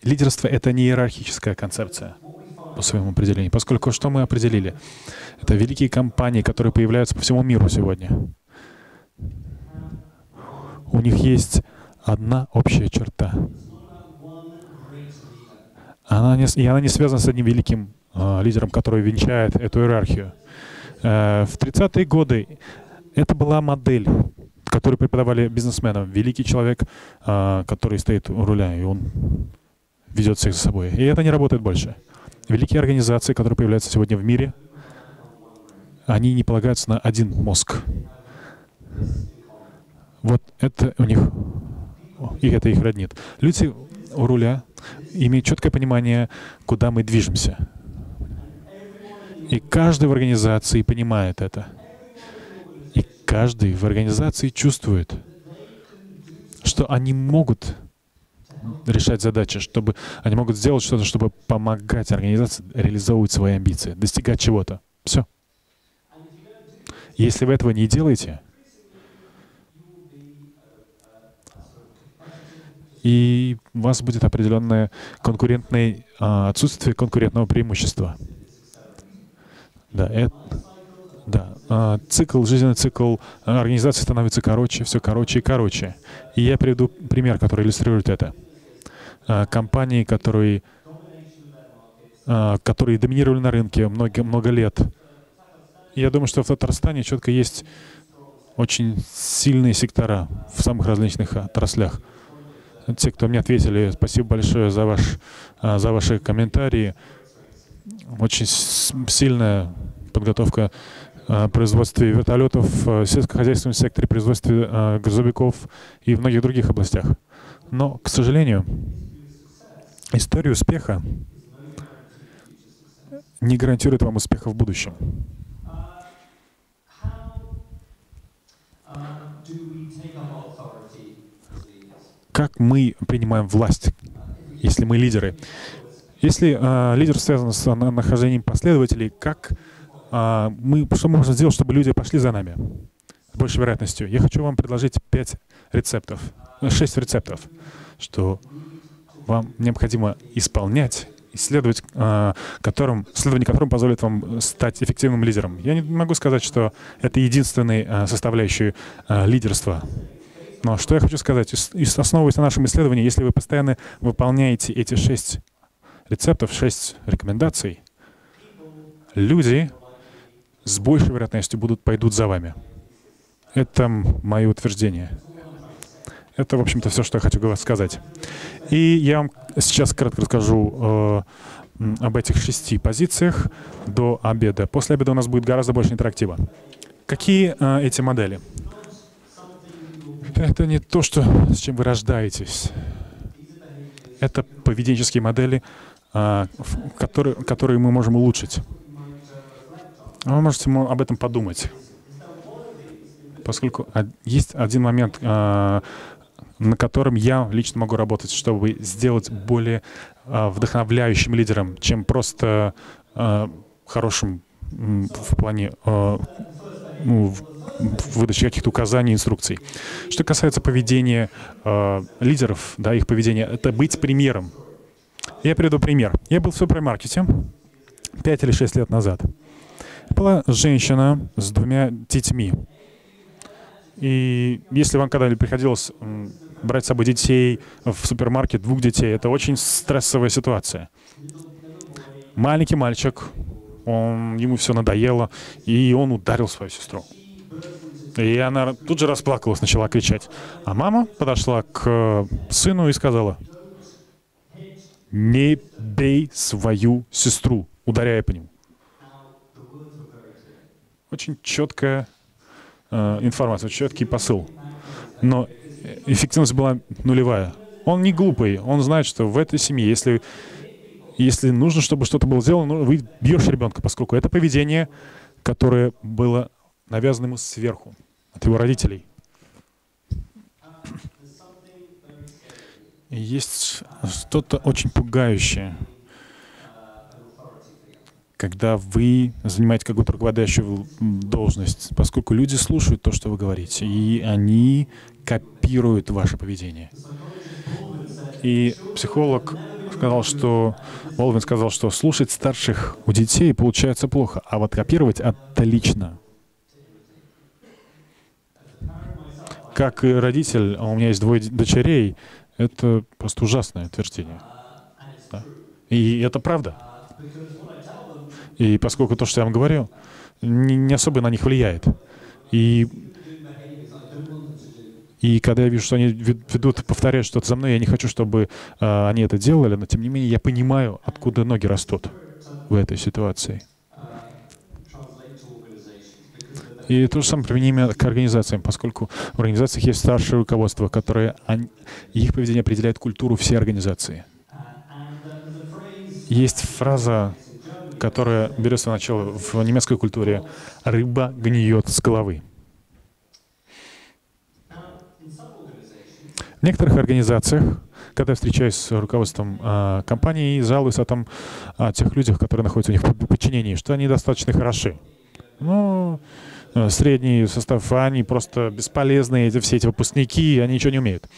Speaker 2: Лидерство — это не иерархическая концепция по своему определению, поскольку что мы определили? Это великие компании, которые появляются по всему миру сегодня. У них есть одна общая черта. Она не, и она не связана с одним великим э, лидером, который венчает эту иерархию. Э, в 30-е годы это была модель, которую преподавали бизнесменам. Великий человек, э, который стоит у руля, и он ведет всех за собой. И это не работает больше. Великие организации, которые появляются сегодня в мире, они не полагаются на один мозг. Вот это у них, и это их роднит. Люди у руля имеют четкое понимание, куда мы движемся. И каждый в организации понимает это. И каждый в организации чувствует, что они могут решать задачи, чтобы они могут сделать что-то, чтобы помогать организации реализовывать свои амбиции, достигать чего-то. Все. Если вы этого не делаете, и у вас будет определенное конкурентное а, отсутствие конкурентного преимущества. Да, это, да. А, цикл, жизненный цикл организации становится короче, все короче и короче. И я приведу пример, который иллюстрирует это. А, компании, которые, а, которые доминировали на рынке много, много лет. Я думаю, что в Татарстане четко есть очень сильные сектора в самых различных отраслях. Те, кто мне ответили, спасибо большое за, ваш, за ваши комментарии очень сильная подготовка а, производстве вертолетов, в сельскохозяйственном секторе, производстве а, грузовиков и в многих других областях. Но, к сожалению, история успеха не гарантирует вам успеха в будущем. Как мы принимаем власть, если мы лидеры? Если э, лидер связан с нахождением последователей, как э, мы, что мы можем сделать, чтобы люди пошли за нами с большей вероятностью? Я хочу вам предложить пять рецептов, шесть рецептов, что вам необходимо исполнять исследовать, э, которым, исследование которым позволит вам стать эффективным лидером. Я не могу сказать, что это единственный э, составляющий э, лидерства. Но что я хочу сказать, основываясь на нашем исследовании, если вы постоянно выполняете эти шесть рецептов, шесть рекомендаций, люди с большей вероятностью будут пойдут за вами. Это мое утверждение. Это, в общем-то, все, что я хочу сказать. И я вам сейчас кратко расскажу э, об этих шести позициях до обеда. После обеда у нас будет гораздо больше интерактива. Какие э, эти модели? Это не то, что, с чем вы рождаетесь. Это поведенческие модели, которые, которые мы можем улучшить. Вы можете об этом подумать. Поскольку есть один момент, э, на котором я лично могу работать, чтобы сделать более вдохновляющим лидером, чем просто хорошим в плане ну, выдачи каких-то указаний, инструкций. Что касается поведения лидеров, да, их поведения, это быть примером. Я приведу пример. Я был в супермаркете 5 или 6 лет назад. Была женщина с двумя детьми. И если вам когда-нибудь приходилось брать с собой детей в супермаркет, двух детей, это очень стрессовая ситуация. Маленький мальчик, он, ему все надоело, и он ударил свою сестру. И она тут же расплакалась, начала кричать. А мама подошла к сыну и сказала, не бей свою сестру, ударяя по нему. Очень четкая э, информация, четкий посыл. Но эффективность была нулевая. Он не глупый, он знает, что в этой семье, если, если нужно, чтобы что-то было сделано, ну, вы бьешь ребенка, поскольку это поведение, которое было навязано ему сверху, от его родителей. Есть что-то очень пугающее — когда вы занимаете какую-то руководящую должность, поскольку люди слушают то, что вы говорите, и они копируют ваше поведение. И психолог сказал, что Волвин сказал, что слушать старших у детей получается плохо, а вот копировать отлично. Как родитель, у меня есть двое дочерей, это просто ужасное утверждение. Да? И это правда. И поскольку то, что я вам говорю, не, не особо на них влияет. И, и когда я вижу, что они ведут, повторяют что-то за мной, я не хочу, чтобы э, они это делали, но тем не менее я понимаю, откуда ноги растут в этой ситуации. И то же самое применимо к организациям, поскольку в организациях есть старшее руководство, которое они, их поведение определяет культуру всей организации. Есть фраза которая берет свое начало в немецкой культуре. Рыба гниет с головы. В некоторых организациях, когда я встречаюсь с руководством э, компании, жалуюсь о том, о тех людях, которые находятся у них в подчинении, что они достаточно хороши. Ну, э, средний состав, они просто бесполезные, эти, все эти выпускники, они ничего не умеют.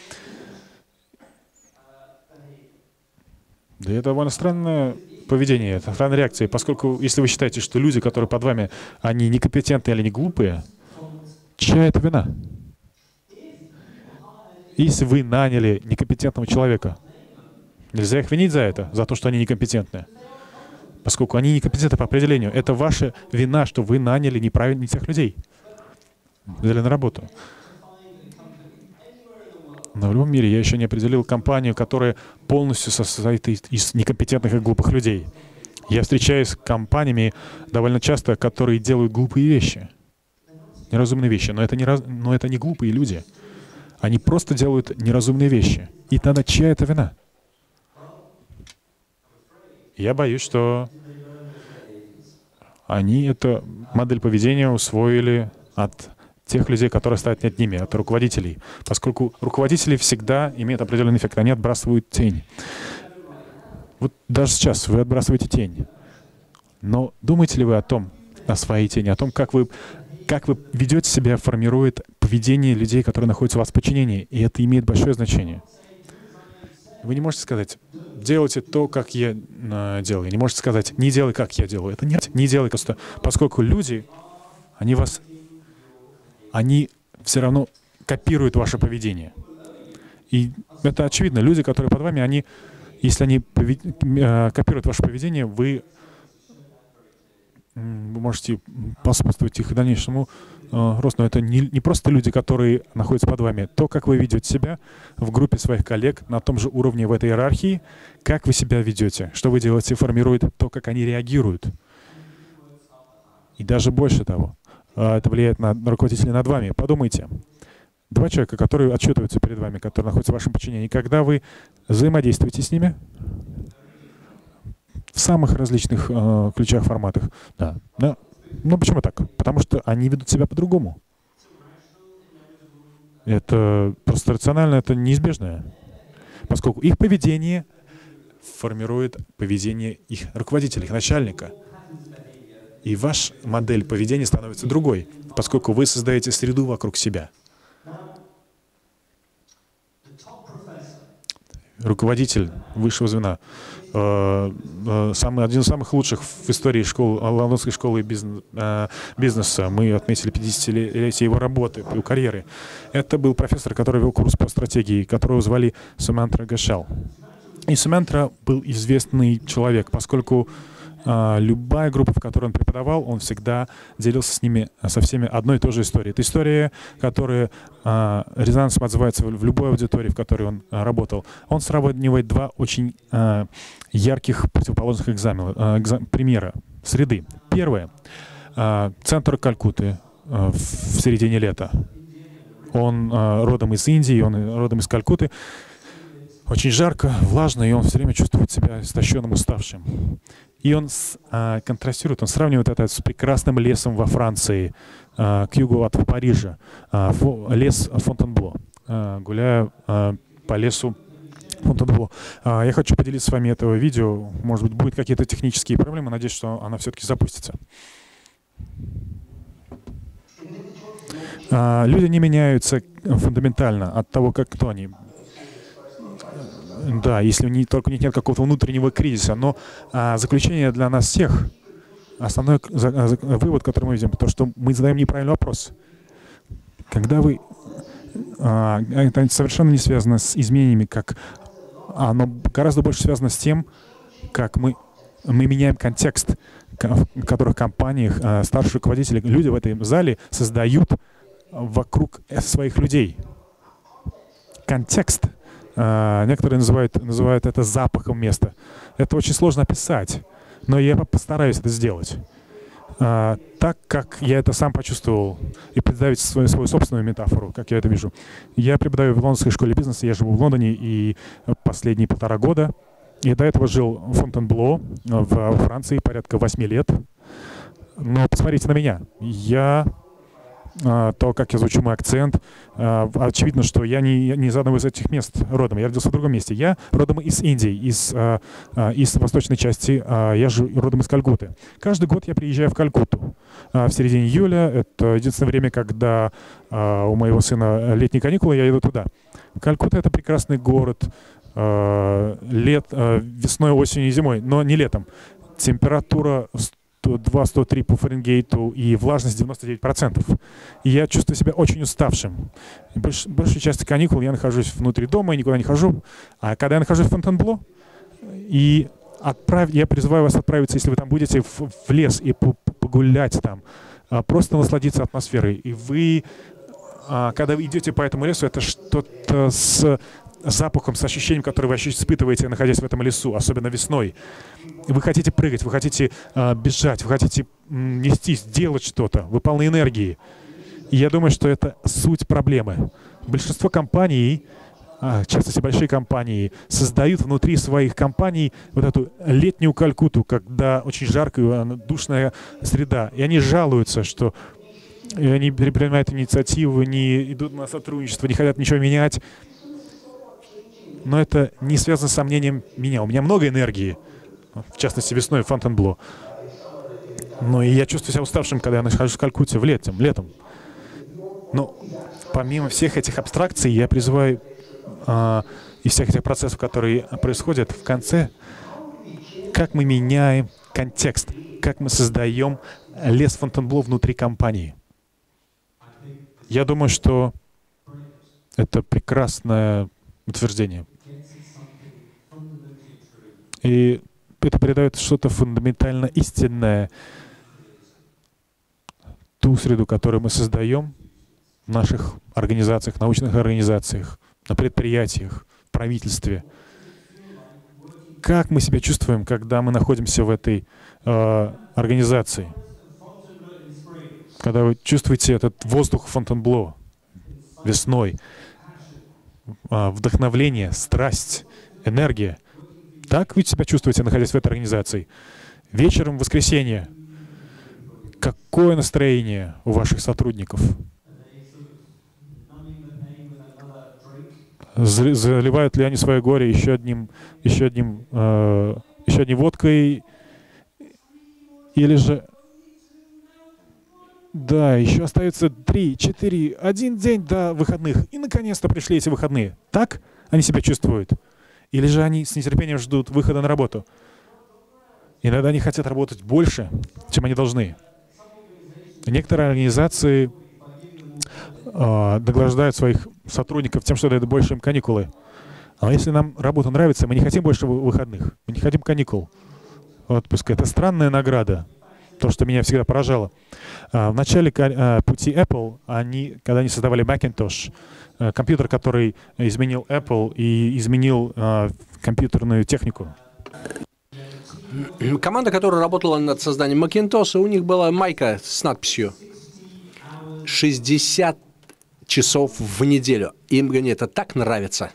Speaker 2: Да это довольно странная поведение, это охрана реакции, поскольку если вы считаете, что люди, которые под вами, они некомпетентные или не глупые, чья это вина? Если вы наняли некомпетентного человека, нельзя их винить за это, за то, что они некомпетентны. Поскольку они некомпетентны по определению. Это ваша вина, что вы наняли неправильно тех людей. Взяли на работу. Но в любом мире я еще не определил компанию, которая полностью состоит из некомпетентных и глупых людей. Я встречаюсь с компаниями довольно часто, которые делают глупые вещи. Неразумные вещи. Но это не, раз... но это не глупые люди. Они просто делают неразумные вещи. И тогда чья это вина? Я боюсь, что они эту модель поведения усвоили от тех людей, которые стоят над ними, от руководителей. Поскольку руководители всегда имеют определенный эффект, они отбрасывают тень. Вот даже сейчас вы отбрасываете тень. Но думаете ли вы о том, о своей тени, о том, как вы, как вы ведете себя, формирует поведение людей, которые находятся у вас в подчинении. И это имеет большое значение. Вы не можете сказать, делайте то, как я э, делаю. Не можете сказать, не делай, как я делаю. Это нет, не делай просто. Поскольку люди, они вас, они все равно копируют ваше поведение. И это очевидно. Люди, которые под вами, они, если они э, копируют ваше поведение, вы вы можете поспособствовать их дальнейшему э, росту. Но это не, не просто люди, которые находятся под вами. То, как вы ведете себя в группе своих коллег на том же уровне в этой иерархии, как вы себя ведете, что вы делаете, формирует то, как они реагируют. И даже больше того, э, это влияет на руководителей над вами. Подумайте. Два человека, которые отчитываются перед вами, которые находятся в вашем подчинении, когда вы взаимодействуете с ними, в самых различных э, ключах, форматах. Да. да. Ну почему так? Потому что они ведут себя по-другому. Это просто рационально, это неизбежное. Поскольку их поведение формирует поведение их руководителя, их начальника. И ваш модель поведения становится другой, поскольку вы создаете среду вокруг себя. Руководитель высшего звена самый, один из самых лучших в истории школ, лондонской школы бизнес, э, бизнеса. Мы отметили 50-летие его работы, его карьеры. Это был профессор, который вел курс по стратегии, которого звали Сумантра Гашал. И Сумантра был известный человек, поскольку любая группа, в которой он преподавал, он всегда делился с ними, со всеми одной и той же историей. Это история, которая а, резонансом отзывается в любой аудитории, в которой он а, работал. Он сравнивает два очень ярких противоположных экзамена, примера среды. Первое. Центр Калькуты в середине лета. Он родом из Индии, он родом из Калькуты. Очень жарко, влажно, и он все время чувствует себя истощенным, уставшим. И он а, контрастирует, он сравнивает это с прекрасным лесом во Франции, а, к югу от Парижа, а, фо, лес Фонтенбло, а, гуляя а, по лесу Фонтенбло. А, я хочу поделиться с вами этого видео. Может быть, будут какие-то технические проблемы. Надеюсь, что она все-таки запустится. А, люди не меняются фундаментально от того, как кто они. Да, если не, только у них нет какого-то внутреннего кризиса. Но а, заключение для нас всех, основной за, за, вывод, который мы видим, то, что мы задаем неправильный вопрос. Когда вы... А, это совершенно не связано с изменениями, как... Оно гораздо больше связано с тем, как мы, мы меняем контекст, в которых компаниях а, старшие руководители, люди в этой зале создают вокруг своих людей. Контекст — а, некоторые называют, называют это запахом места. Это очень сложно описать, но я постараюсь это сделать. А, так, как я это сам почувствовал, и представить свою, свою собственную метафору, как я это вижу. Я преподаю в Лондонской школе бизнеса, я живу в Лондоне и последние полтора года. И до этого жил в Фонтенбло в Франции порядка восьми лет. Но посмотрите на меня. Я а, то, как я звучу, мой акцент. А, очевидно, что я не, не из одного из этих мест родом. Я родился в другом месте. Я родом из Индии, из, а, из восточной части. Я же родом из Калькуты. Каждый год я приезжаю в Калькуту. В середине июля. Это единственное время, когда у моего сына летние каникулы, я еду туда. Калькута — это прекрасный город. Лет, весной, осенью и зимой, но не летом. Температура 102-103 по Фаренгейту и влажность 99%. И я чувствую себя очень уставшим. Больш, большую часть каникул я нахожусь внутри дома, я никуда не хожу. А когда я нахожусь в Фонтенбло, и отправь, я призываю вас отправиться, если вы там будете, в, в лес и погулять там, а, просто насладиться атмосферой. И вы, а, когда вы идете по этому лесу, это что-то с запахом, с ощущением, которое вы испытываете, находясь в этом лесу, особенно весной. Вы хотите прыгать, вы хотите э, бежать, вы хотите нестись, делать что-то, вы полны энергии. И я думаю, что это суть проблемы. Большинство компаний, а, в частности большие компании, создают внутри своих компаний вот эту летнюю калькуту, когда очень жаркая, душная среда. И они жалуются, что и они принимают инициативу, не идут на сотрудничество, не хотят ничего менять но это не связано с сомнением меня. У меня много энергии, в частности, весной в Фонтенбло. Но и я чувствую себя уставшим, когда я нахожусь в Калькутте в летом, летом. Но помимо всех этих абстракций, я призываю э, из всех этих процессов, которые происходят в конце, как мы меняем контекст, как мы создаем лес Фонтенбло внутри компании. Я думаю, что это прекрасное утверждение. И это передает что-то фундаментально истинное, ту среду, которую мы создаем в наших организациях, научных организациях, на предприятиях, в правительстве. Как мы себя чувствуем, когда мы находимся в этой э, организации? Когда вы чувствуете этот воздух Фонтенбло весной, э, вдохновление, страсть, энергия. Так вы себя чувствуете, находясь в этой организации? Вечером в воскресенье Какое настроение у ваших сотрудников? Заливают ли они свое горе еще одним, еще одним, э, еще одним водкой, или же да, еще остается три, четыре, один день до выходных. И наконец-то пришли эти выходные. Так они себя чувствуют? Или же они с нетерпением ждут выхода на работу? Иногда они хотят работать больше, чем они должны. Некоторые организации э, награждают своих сотрудников тем, что дают больше им каникулы. А если нам работа нравится, мы не хотим больше выходных, мы не хотим каникул. Отпуск — это странная награда. То, что меня всегда поражало. А, в начале а, пути Apple, они, когда они создавали Macintosh, а, компьютер, который изменил Apple и изменил компьютерную технику,
Speaker 3: Команда, которая работала над созданием Macintosh, у них была майка с надписью 60 часов в неделю. Им, это так нравится.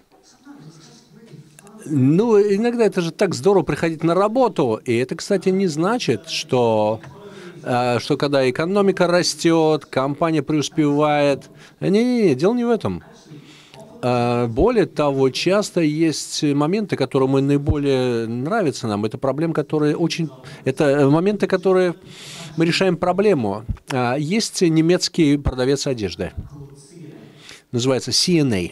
Speaker 3: Ну, иногда это же так здорово приходить на работу. И это, кстати, не значит, что, э, что когда экономика растет, компания преуспевает. Не-не-не, дело не в этом. А, более того, часто есть моменты, которые мы наиболее нравятся нам. Это проблемы, которые очень... Это моменты, которые мы решаем проблему. Есть немецкий продавец одежды. Называется CNA.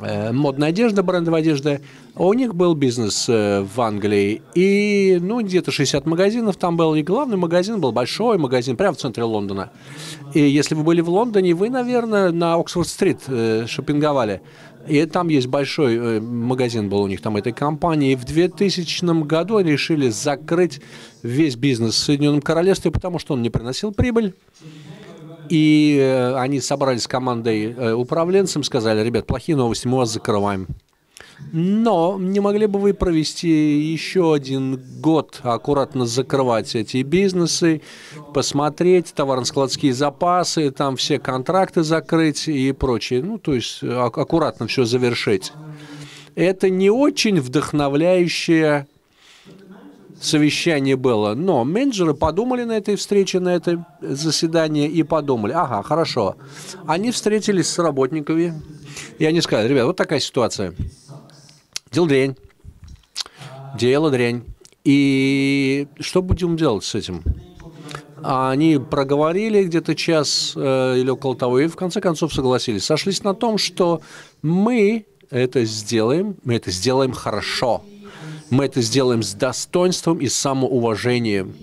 Speaker 3: Э, модная одежда, брендовая одежда. У них был бизнес э, в Англии. И, ну, где-то 60 магазинов там был. И главный магазин был большой магазин, прямо в центре Лондона. И если вы были в Лондоне, вы, наверное, на Оксфорд-стрит э, шопинговали. И там есть большой э, магазин был у них, там этой компании. И в 2000 году они решили закрыть весь бизнес в Соединенном Королевстве, потому что он не приносил прибыль. И они собрались с командой управленцем, сказали, ребят, плохие новости, мы вас закрываем. Но не могли бы вы провести еще один год, аккуратно закрывать эти бизнесы, посмотреть товарно-складские запасы, там все контракты закрыть и прочее. Ну, то есть аккуратно все завершить. Это не очень вдохновляющее совещание было, но менеджеры подумали на этой встрече, на это заседание и подумали, ага, хорошо. Они встретились с работниками, и они сказали, ребят, вот такая ситуация – Дело дрянь. Дело дрянь. И что будем делать с этим? Они проговорили где-то час э, или около того, и в конце концов согласились. Сошлись на том, что мы это сделаем, мы это сделаем хорошо. Мы это сделаем с достоинством и самоуважением.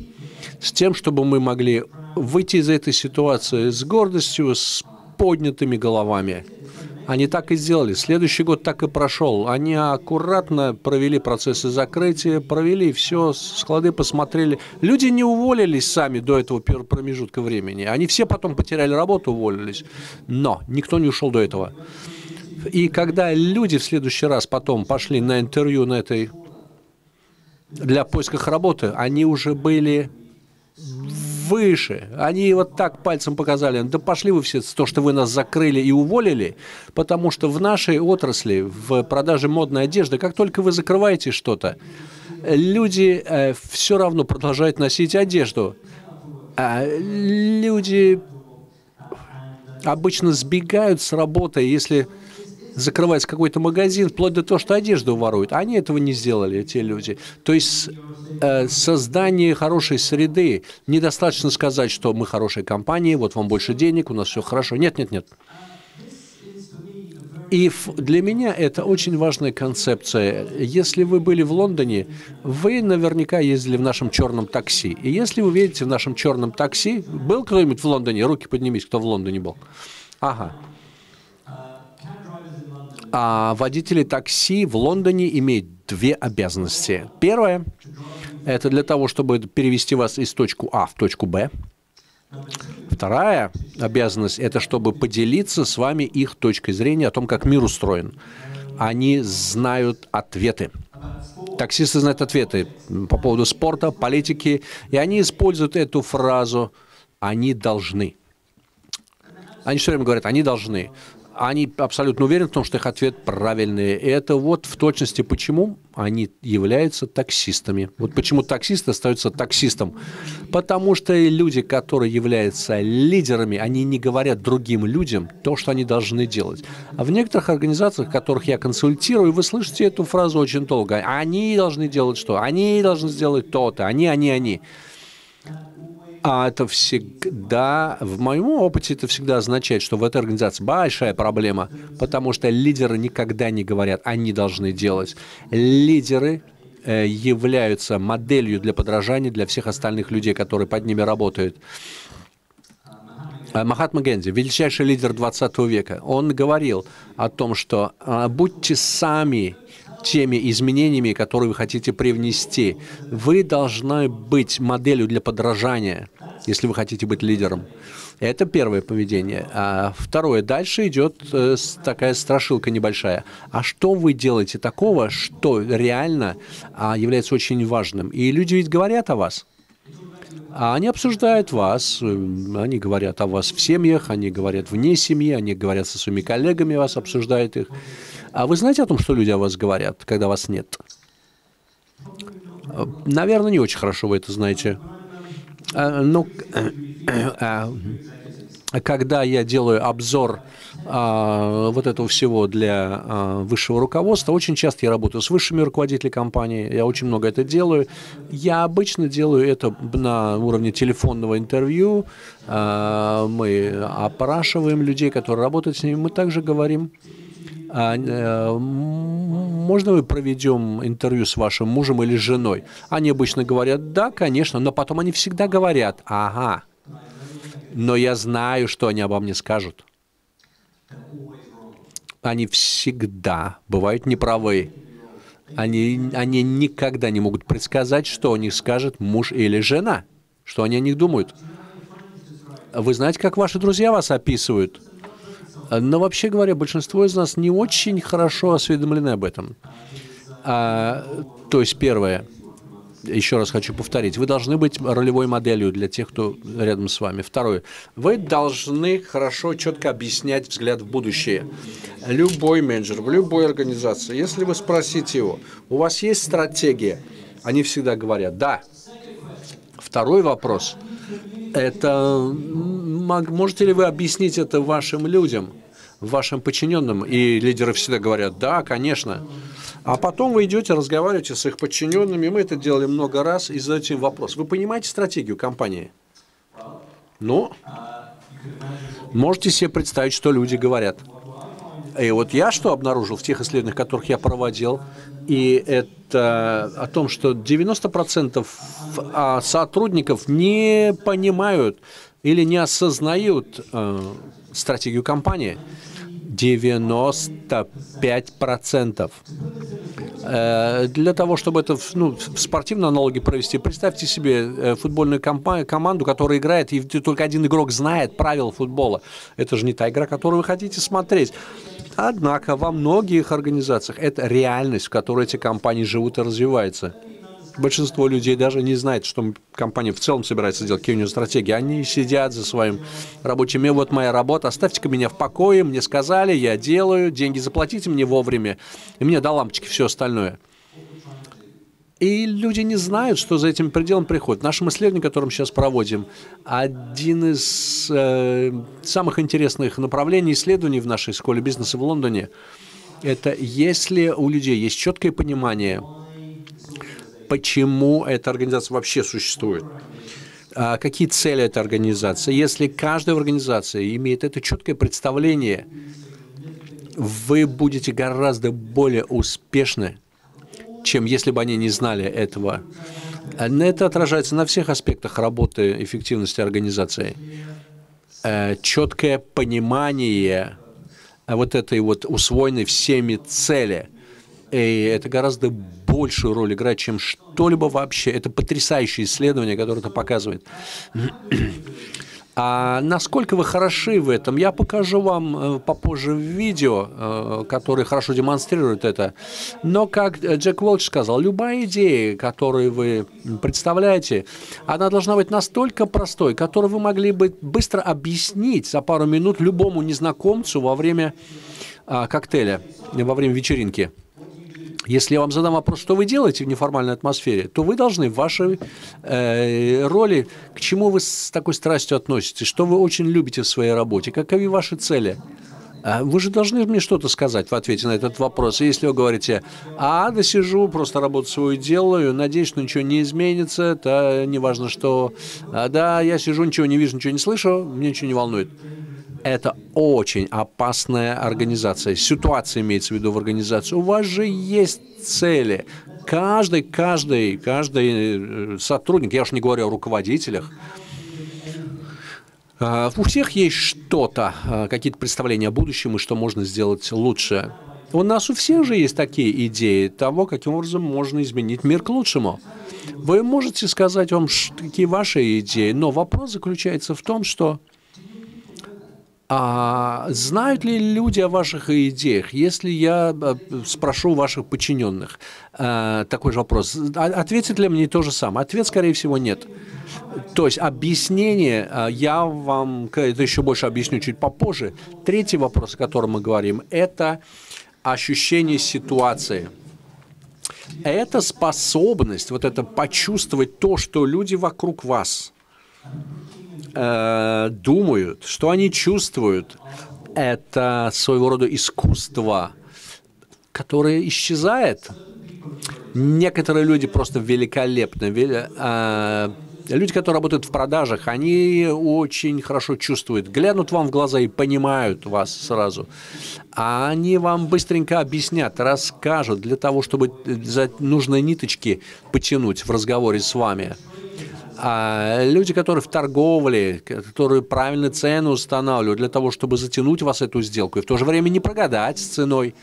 Speaker 3: С тем, чтобы мы могли выйти из этой ситуации с гордостью, с поднятыми головами. Они так и сделали. Следующий год так и прошел. Они аккуратно провели процессы закрытия, провели все, склады посмотрели. Люди не уволились сами до этого промежутка времени. Они все потом потеряли работу, уволились. Но никто не ушел до этого. И когда люди в следующий раз потом пошли на интервью на этой для поисках работы, они уже были выше. Они вот так пальцем показали, да пошли вы все, то, что вы нас закрыли и уволили, потому что в нашей отрасли, в продаже модной одежды, как только вы закрываете что-то, люди э, все равно продолжают носить одежду. А люди обычно сбегают с работы, если закрывается какой-то магазин, вплоть до того, что одежду воруют. Они этого не сделали, эти люди. То есть э, создание хорошей среды, недостаточно сказать, что мы хорошая компания, вот вам больше денег, у нас все хорошо. Нет, нет, нет. И для меня это очень важная концепция. Если вы были в Лондоне, вы наверняка ездили в нашем черном такси. И если вы видите в нашем черном такси, был кто-нибудь в Лондоне? Руки поднимись, кто в Лондоне был. Ага. А водители такси в Лондоне имеют две обязанности. Первое – это для того, чтобы перевести вас из точку А в точку Б – Вторая обязанность – это чтобы поделиться с вами их точкой зрения о том, как мир устроен. Они знают ответы. Таксисты знают ответы по поводу спорта, политики, и они используют эту фразу «они должны». Они все время говорят «они должны» они абсолютно уверены в том, что их ответ правильный. И это вот в точности почему они являются таксистами. Вот почему таксист остается таксистом. Потому что люди, которые являются лидерами, они не говорят другим людям то, что они должны делать. А в некоторых организациях, которых я консультирую, вы слышите эту фразу очень долго. Они должны делать что? Они должны сделать то-то. Они, они, они. А это всегда, в моем опыте, это всегда означает, что в этой организации большая проблема, потому что лидеры никогда не говорят, они должны делать. Лидеры э, являются моделью для подражания для всех остальных людей, которые под ними работают. Э, Махатма Генди, величайший лидер 20 века, он говорил о том, что э, будьте сами теми изменениями, которые вы хотите привнести. Вы должны быть моделью для подражания, если вы хотите быть лидером. Это первое поведение. А второе, дальше идет э, такая страшилка небольшая. А что вы делаете такого, что реально а, является очень важным? И люди ведь говорят о вас. А они обсуждают вас, э, они говорят о вас в семьях, они говорят вне семьи, они говорят со своими коллегами, вас обсуждают их. А вы знаете о том, что люди о вас говорят, когда вас нет? Наверное, не очень хорошо вы это знаете. А, ну, а, когда я делаю обзор вот этого всего для а, высшего руководства, очень часто я работаю с высшими руководителями компании, я очень много это делаю. Я обычно делаю это на уровне телефонного интервью, а, мы опрашиваем людей, которые работают с ними, мы также говорим а, э, можно мы проведем интервью с вашим мужем или женой? Они обычно говорят, да, конечно, но потом они всегда говорят, ага, но я знаю, что они обо мне скажут. Они всегда бывают неправы. Они, они никогда не могут предсказать, что о них скажет муж или жена, что они о них думают. Вы знаете, как ваши друзья вас описывают? Но вообще говоря, большинство из нас не очень хорошо осведомлены об этом. А, то есть первое, еще раз хочу повторить, вы должны быть ролевой моделью для тех, кто рядом с вами. Второе, вы должны хорошо, четко объяснять взгляд в будущее. Любой менеджер в любой организации, если вы спросите его, у вас есть стратегия, они всегда говорят «да». Второй вопрос – это можете ли вы объяснить это вашим людям, вашим подчиненным? И лидеры всегда говорят, да, конечно. А потом вы идете, разговариваете с их подчиненными, мы это делали много раз, и задаете им вопрос. Вы понимаете стратегию компании? Ну, можете себе представить, что люди говорят. И вот я что обнаружил в тех исследованиях, которых я проводил, и это о том, что 90% а, сотрудников не понимают или не осознают э, стратегию компании. 95%. Э, для того, чтобы это ну, в спортивной аналоге провести, представьте себе э, футбольную команду, которая играет, и только один игрок знает правила футбола. Это же не та игра, которую вы хотите смотреть. Однако во многих организациях это реальность, в которой эти компании живут и развиваются. Большинство людей даже не знает, что компания в целом собирается делать, какие у нее стратегии. Они сидят за своим рабочим местом. Вот моя работа, оставьте-ка меня в покое, мне сказали, я делаю, деньги заплатите мне вовремя, и мне до лампочки все остальное. И люди не знают, что за этим пределом приходит. В нашем исследовании, которое мы сейчас проводим, один из э, самых интересных направлений исследований в нашей школе бизнеса в Лондоне, это если у людей есть четкое понимание, почему эта организация вообще существует, а какие цели этой организации. Если каждая организация имеет это четкое представление, вы будете гораздо более успешны, чем если бы они не знали этого. Это отражается на всех аспектах работы эффективности организации. Э, четкое понимание вот этой вот усвоенной всеми цели. И это гораздо большую роль играет, чем что-либо вообще. Это потрясающее исследование, которое это показывает. А насколько вы хороши в этом, я покажу вам э, попозже в видео, э, которое хорошо демонстрирует это. Но, как Джек Уолч сказал, любая идея, которую вы представляете, она должна быть настолько простой, которую вы могли бы быстро объяснить за пару минут любому незнакомцу во время а, коктейля, во время вечеринки. Если я вам задам вопрос, что вы делаете в неформальной атмосфере, то вы должны в вашей э, роли, к чему вы с такой страстью относитесь, что вы очень любите в своей работе, каковы ваши цели. А вы же должны мне что-то сказать в ответе на этот вопрос. И если вы говорите, а, да сижу, просто работу свою делаю, надеюсь, что ничего не изменится, то неважно что, а, да, я сижу, ничего не вижу, ничего не слышу, мне ничего не волнует это очень опасная организация. Ситуация имеется в виду в организации. У вас же есть цели. Каждый, каждый, каждый э, сотрудник, я уж не говорю о руководителях, а, у всех есть что-то, а, какие-то представления о будущем и что можно сделать лучше. У нас у всех же есть такие идеи того, каким образом можно изменить мир к лучшему. Вы можете сказать вам, какие ваши идеи, но вопрос заключается в том, что а знают ли люди о ваших идеях? Если я э, спрошу ваших подчиненных э, такой же вопрос, а, ответит ли мне то же самое? Ответ, скорее всего, нет. То есть объяснение, э, я вам это еще больше объясню чуть попозже. Третий вопрос, о котором мы говорим, это ощущение ситуации. Это способность, вот это почувствовать то, что люди вокруг вас э, думают, что они чувствуют, это своего рода искусство, которое исчезает. Некоторые люди просто великолепны. Э, люди, которые работают в продажах, они очень хорошо чувствуют, глянут вам в глаза и понимают вас сразу. А они вам быстренько объяснят, расскажут для того, чтобы за нужные ниточки потянуть в разговоре с вами. А люди, которые в торговле, которые правильно цену устанавливают для того, чтобы затянуть вас эту сделку, и в то же время не прогадать с ценой.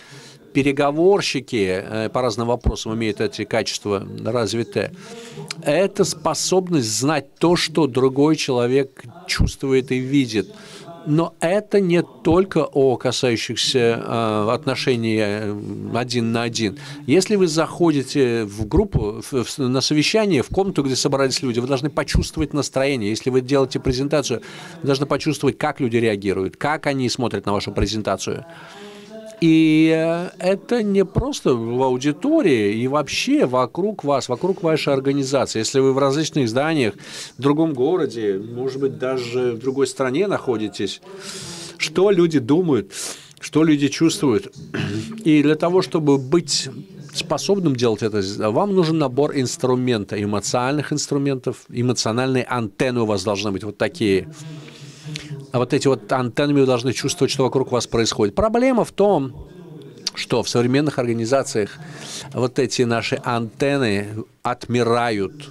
Speaker 3: Переговорщики э, по разным вопросам имеют эти качества развитые. Это способность знать то, что другой человек чувствует и видит – но это не только о касающихся э, отношений один на один. Если вы заходите в группу, в, в, на совещание, в комнату, где собрались люди, вы должны почувствовать настроение. Если вы делаете презентацию, вы должны почувствовать, как люди реагируют, как они смотрят на вашу презентацию. И э, это не просто в аудитории и вообще вокруг вас, вокруг вашей организации. Если вы в различных зданиях, в другом городе, может быть, даже в другой стране находитесь, что люди думают, что люди чувствуют. (clears throat) И для того, чтобы быть способным делать это, вам нужен набор инструмента, эмоциональных инструментов, эмоциональные антенны у вас должны быть вот такие – вот эти вот антеннами вы должны чувствовать, что вокруг вас происходит. Проблема в том, что в современных организациях вот эти наши антенны отмирают,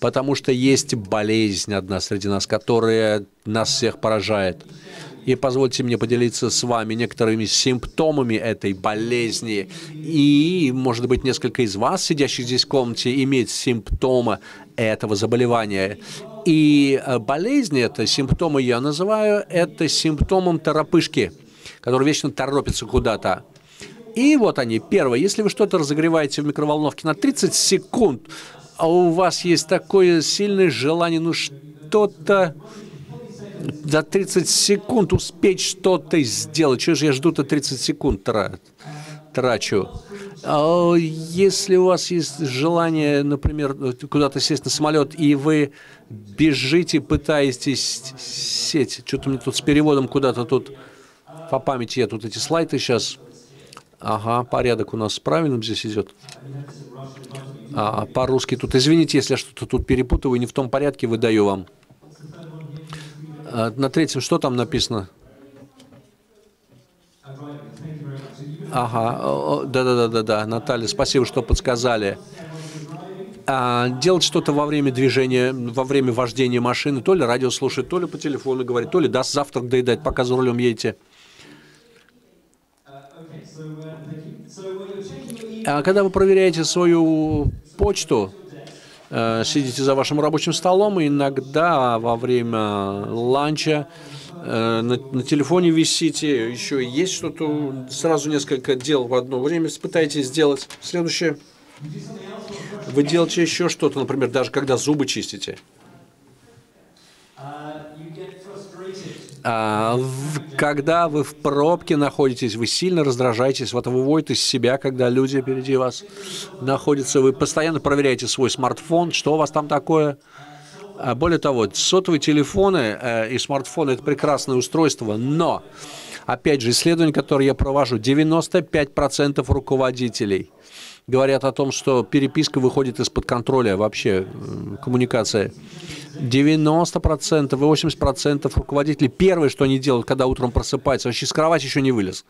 Speaker 3: потому что есть болезнь одна среди нас, которая нас всех поражает. И позвольте мне поделиться с вами некоторыми симптомами этой болезни. И, может быть, несколько из вас, сидящих здесь в комнате, имеет симптомы этого заболевания. И э, болезнь это, симптомы я называю, это симптомом торопышки, который вечно торопится куда-то. И вот они. Первое, если вы что-то разогреваете в микроволновке на 30 секунд, а у вас есть такое сильное желание, ну что-то за 30 секунд успеть что-то сделать. Чего же я жду-то 30 секунд трачу? А если у вас есть желание, например, куда-то сесть на самолет, и вы бежите, пытаетесь сеть, что-то мне тут с переводом куда-то тут по памяти я тут эти слайды сейчас. Ага, порядок у нас правильным здесь идет. А, по-русски тут, извините, если я что-то тут перепутываю, не в том порядке выдаю вам. А, на третьем что там написано? Ага, да-да-да-да-да, Наталья, спасибо, что подсказали. А, делать что-то во время движения, во время вождения машины, то ли радио слушать, то ли по телефону говорить, то ли даст завтрак доедать, пока за рулем едете. А когда вы проверяете свою почту, э, сидите за вашим рабочим столом, и иногда во время ланча на, на телефоне висите, еще есть что-то, сразу несколько дел в одно время пытаетесь сделать. Следующее. Вы делаете еще что-то, например, даже когда зубы чистите. А, в, когда вы в пробке находитесь, вы сильно раздражаетесь, вот выводит из себя, когда люди впереди вас находятся, вы постоянно проверяете свой смартфон, что у вас там такое. А более того, сотовые телефоны э, и смартфоны – это прекрасное устройство, но, опять же, исследование, которое я провожу, 95% руководителей говорят о том, что переписка выходит из-под контроля вообще, коммуникация. 90% и 80% руководителей первое, что они делают, когда утром просыпаются, вообще с кровати еще не вылез.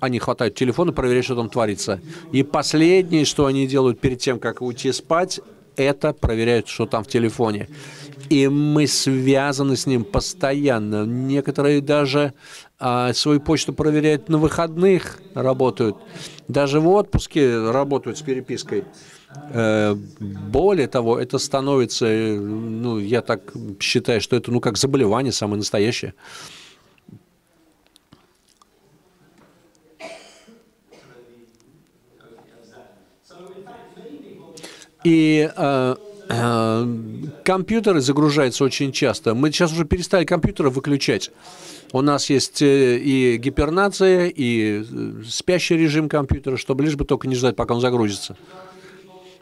Speaker 3: Они хватают телефон и проверяют, что там творится. И последнее, что они делают перед тем, как уйти спать, это проверяют, что там в телефоне. И мы связаны с ним постоянно. Некоторые даже а, свою почту проверяют на выходных, работают. Даже в отпуске работают с перепиской. Э, более того, это становится, э, ну, я так считаю, что это, ну, как заболевание самое настоящее. И э, э, компьютеры загружаются очень часто. Мы сейчас уже перестали компьютеры выключать. У нас есть э, и гипернация, и спящий режим компьютера, чтобы лишь бы только не ждать, пока он загрузится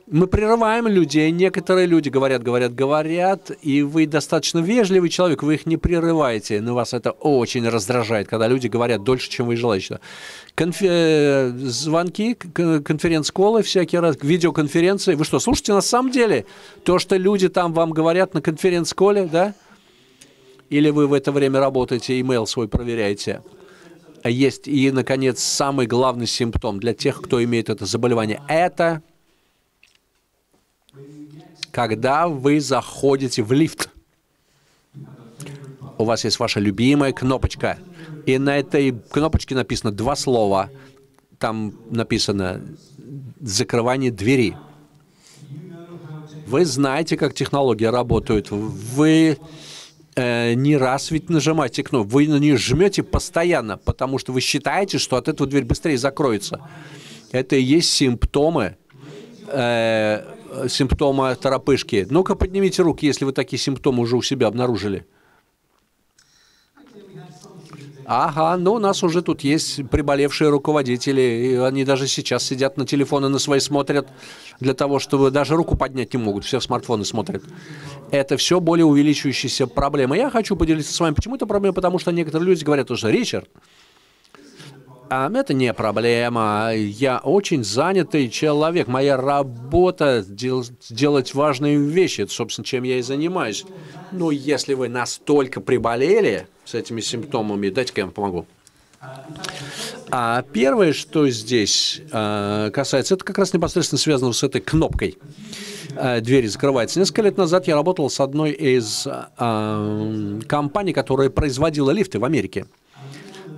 Speaker 3: мы прерываем людей, некоторые люди говорят, говорят, говорят, и вы достаточно вежливый человек, вы их не прерываете, но вас это очень раздражает, когда люди говорят дольше, чем вы желаете. Конфе... Звонки, конференц-колы всякие раз, видеоконференции. Вы что, слушайте на самом деле то, что люди там вам говорят на конференц-коле, да? Или вы в это время работаете, имейл свой проверяете? Есть и, наконец, самый главный симптом для тех, кто имеет это заболевание. Это когда вы заходите в лифт, у вас есть ваша любимая кнопочка, и на этой кнопочке написано два слова. Там написано «закрывание двери». Вы знаете, как технологии работают. Вы э, не раз ведь нажимаете кнопку, вы на нее жмете постоянно, потому что вы считаете, что от этого дверь быстрее закроется. Это и есть симптомы э, симптома торопышки. Ну-ка, поднимите руки, если вы такие симптомы уже у себя обнаружили. Ага, ну у нас уже тут есть приболевшие руководители, и они даже сейчас сидят на телефоны на свои смотрят, для того, чтобы даже руку поднять не могут, все в смартфоны смотрят. Это все более увеличивающаяся проблема. Я хочу поделиться с вами, почему это проблема, потому что некоторые люди говорят уже, Ричард, а это не проблема. Я очень занятый человек. Моя работа дел делать важные вещи. Это, собственно, чем я и занимаюсь. Но если вы настолько приболели с этими симптомами, дайте-ка я вам помогу. А первое, что здесь э, касается, это как раз непосредственно связано с этой кнопкой. Э, двери закрывается. Несколько лет назад я работал с одной из э, компаний, которая производила лифты в Америке.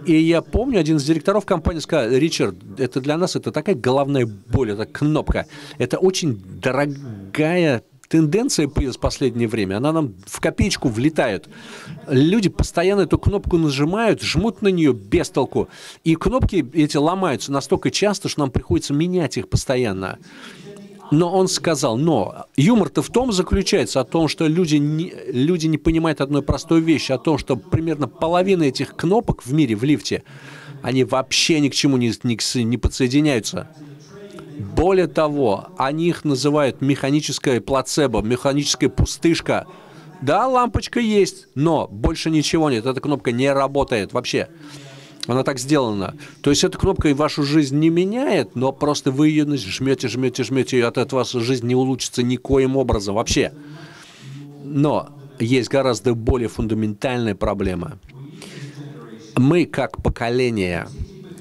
Speaker 3: И я помню, один из директоров компании сказал, Ричард, это для нас это такая головная боль, это кнопка. Это очень дорогая тенденция в последнее время. Она нам в копеечку влетает. Люди постоянно эту кнопку нажимают, жмут на нее без толку. И кнопки эти ломаются настолько часто, что нам приходится менять их постоянно. Но он сказал, но юмор-то в том заключается, о том, что люди не, люди не понимают одной простой вещи, о том, что примерно половина этих кнопок в мире, в лифте, они вообще ни к чему не, не, не подсоединяются. Более того, они их называют механическое плацебо, механическая пустышка. Да, лампочка есть, но больше ничего нет. Эта кнопка не работает вообще. Она так сделана. То есть эта кнопка и вашу жизнь не меняет, но просто вы ее жмете, жмете, жмете, и от этого ваша жизнь не улучшится никоим образом вообще. Но есть гораздо более фундаментальная проблема. Мы, как поколение,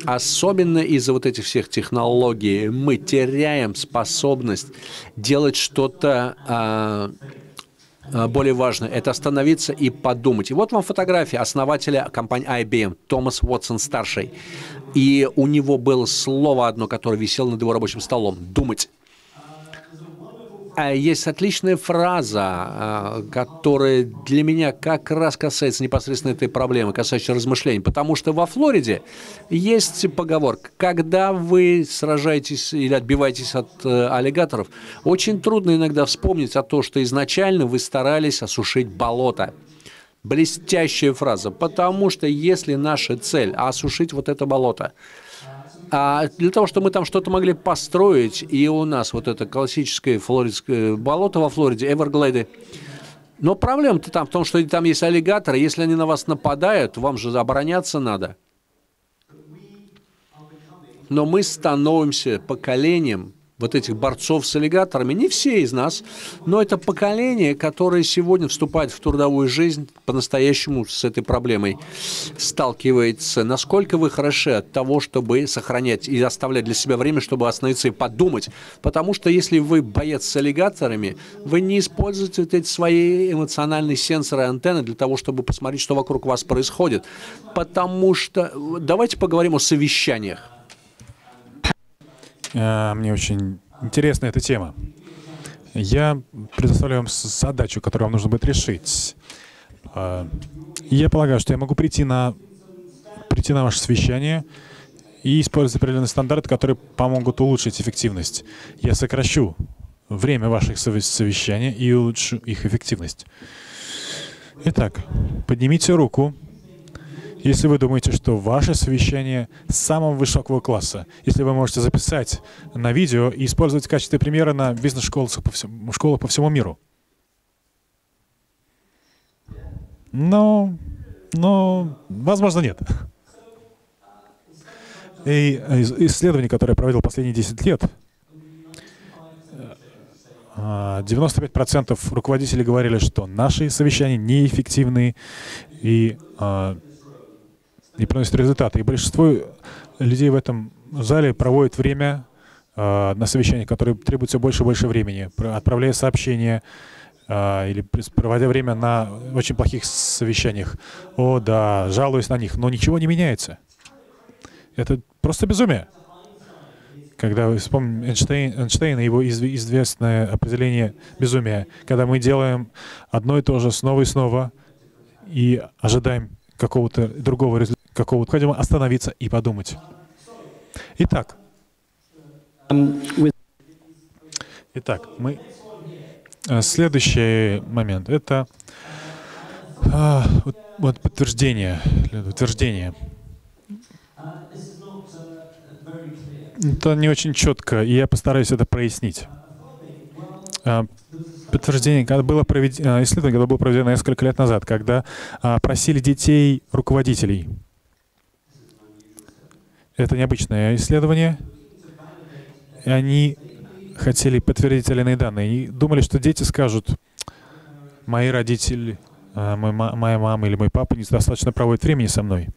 Speaker 3: особенно из-за вот этих всех технологий, мы теряем способность делать что-то а, более важное. Это остановиться и подумать. И вот вам фотография основателя компании IBM, Томас Уотсон старший. И у него было слово одно, которое висело над его рабочим столом. Думать. А есть отличная фраза, а, которая для меня как раз касается непосредственно этой проблемы, касающейся размышлений. Потому что во Флориде есть поговорка, когда вы сражаетесь или отбиваетесь от э, аллигаторов, очень трудно иногда вспомнить о том, что изначально вы старались осушить болото. Блестящая фраза, потому что если наша цель осушить вот это болото, а для того, чтобы мы там что-то могли построить, и у нас вот это классическое флоридское болото во Флориде, Эверглейды, но проблема-то там в том, что там есть аллигаторы, если они на вас нападают, вам же обороняться надо. Но мы становимся поколением, вот этих борцов с аллигаторами, не все из нас, но это поколение, которое сегодня вступает в трудовую жизнь, по-настоящему с этой проблемой сталкивается. Насколько вы хороши от того, чтобы сохранять и оставлять для себя время, чтобы остановиться и подумать. Потому что если вы боец с аллигаторами, вы не используете вот эти свои эмоциональные сенсоры антенны для того, чтобы посмотреть, что вокруг вас происходит. Потому что... Давайте поговорим о совещаниях.
Speaker 2: Э, мне очень интересна эта тема. Я предоставляю вам задачу, которую вам нужно будет решить. Э, я полагаю, что я могу прийти на, прийти на ваше совещание и использовать определенные стандарты, которые помогут улучшить эффективность. Я сокращу время ваших совещаний и улучшу их эффективность. Итак, поднимите руку, если вы думаете, что ваше совещание самого высокого класса, если вы можете записать на видео и использовать в качестве примера на бизнес-школах по, всему, школах по всему миру. Но, но, возможно, нет. И исследование, которое я проводил последние 10 лет, 95% а, руководителей говорили, что наши совещания неэффективны и а, и приносит результаты. И большинство людей в этом зале проводит время э, на совещаниях, которые требуют все больше и больше времени, отправляя сообщения э, или проводя время на очень плохих совещаниях. О, да, жалуюсь на них, но ничего не меняется. Это просто безумие. Когда вы вспомните Эйнштейн, Эйнштейн и его известное определение безумия, когда мы делаем одно и то же снова и снова и ожидаем какого-то другого результата, какого-то необходимо остановиться и подумать. Итак, Итак, мы э, следующий момент это а, вот, вот подтверждение, утверждение. Это не очень четко, и я постараюсь это прояснить. А, подтверждение, когда было проведено, исследование, когда было проведено несколько лет назад, когда а, просили детей руководителей это необычное исследование. И они хотели подтвердить иные данные. Они думали, что дети скажут, мои родители, а, мой, моя мама или мой папа недостаточно проводят времени со мной.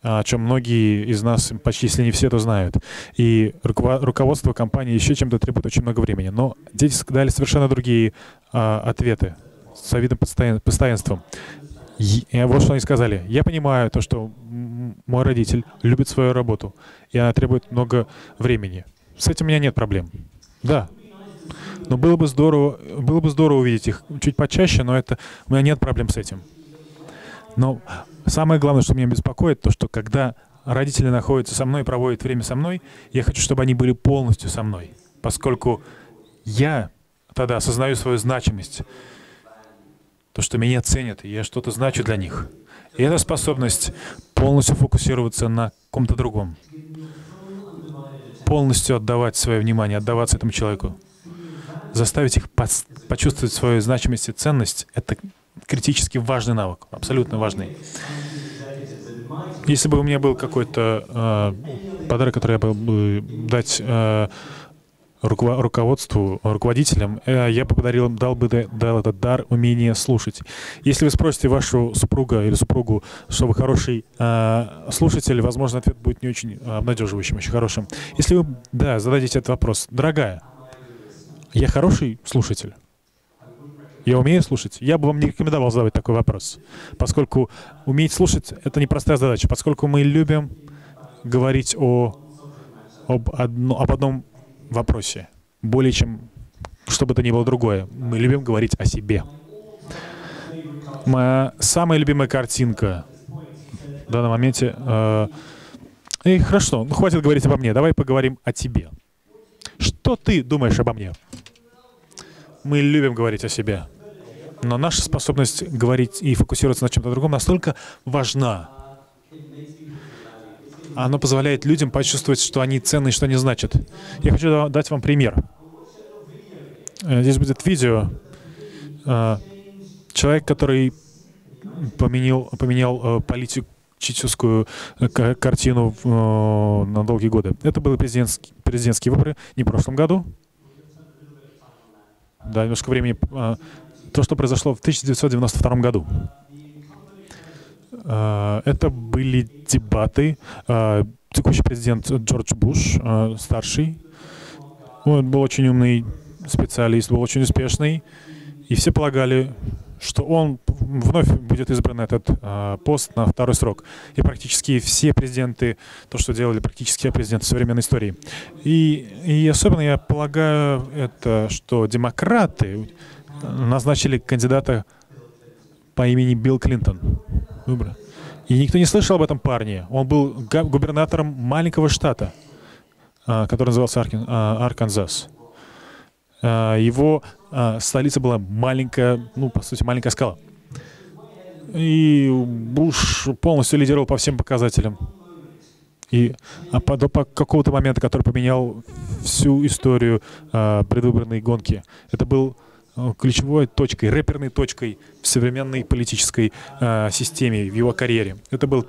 Speaker 2: О чем многие из нас, почти если не все, то знают. И руководство компании еще чем-то требует очень много времени. Но дети дали совершенно другие а, ответы с видом постоянством. И вот что они сказали. Я понимаю то, что мой родитель любит свою работу, и она требует много времени. С этим у меня нет проблем. Да. Но было бы здорово, было бы здорово увидеть их чуть почаще, но это у меня нет проблем с этим. Но самое главное, что меня беспокоит, то, что когда родители находятся со мной, проводят время со мной, я хочу, чтобы они были полностью со мной, поскольку я тогда осознаю свою значимость то, что меня ценят, я что-то значу для них. И эта способность полностью фокусироваться на ком-то другом, полностью отдавать свое внимание, отдаваться этому человеку, заставить их почувствовать свою значимость и ценность — это критически важный навык, абсолютно важный. Если бы у меня был какой-то э, подарок, который я бы дать э, руководству, руководителям, э, я бы подарил, дал бы дал этот дар умения слушать. Если вы спросите вашу супруга или супругу, что вы хороший э, слушатель, возможно, ответ будет не очень обнадеживающим, очень хорошим. Если вы, да, зададите этот вопрос, дорогая, я хороший слушатель? Я умею слушать? Я бы вам не рекомендовал задавать такой вопрос, поскольку уметь слушать — это непростая задача, поскольку мы любим говорить о, об, одно, об одном вопросе, более чем что бы то ни было другое. Мы любим говорить о себе. Моя самая любимая картинка в данном моменте... Э, и хорошо, ну хватит говорить обо мне, давай поговорим о тебе. Что ты думаешь обо мне? Мы любим говорить о себе. Но наша способность говорить и фокусироваться на чем-то другом настолько важна. Она позволяет людям почувствовать, что они ценны что они значат. Я хочу дать вам пример. Э, здесь будет видео. Э, человек, который поменял, поменял э, политическую картину на долгие годы. Это были президентские, президентские выборы не в прошлом году. Да, немножко времени то, что произошло в 1992 году. А, это были дебаты. А, текущий президент Джордж Буш, а, старший, он был очень умный специалист, был очень успешный, и все полагали, что он вновь будет избран на этот пост на второй срок. И практически все президенты, то, что делали практически все президенты современной истории. И, и особенно я полагаю это, что демократы назначили кандидата по имени Билл Клинтон. Выбор. И никто не слышал об этом парне. Он был губернатором маленького штата, а, который назывался а, Арканзас. А, его столица была маленькая, ну, по сути, маленькая скала. И Буш полностью лидировал по всем показателям. И а по, до какого-то момента, который поменял всю историю а, предвыборной гонки. Это был ключевой точкой, рэперной точкой в современной политической э, системе, в его карьере. Это был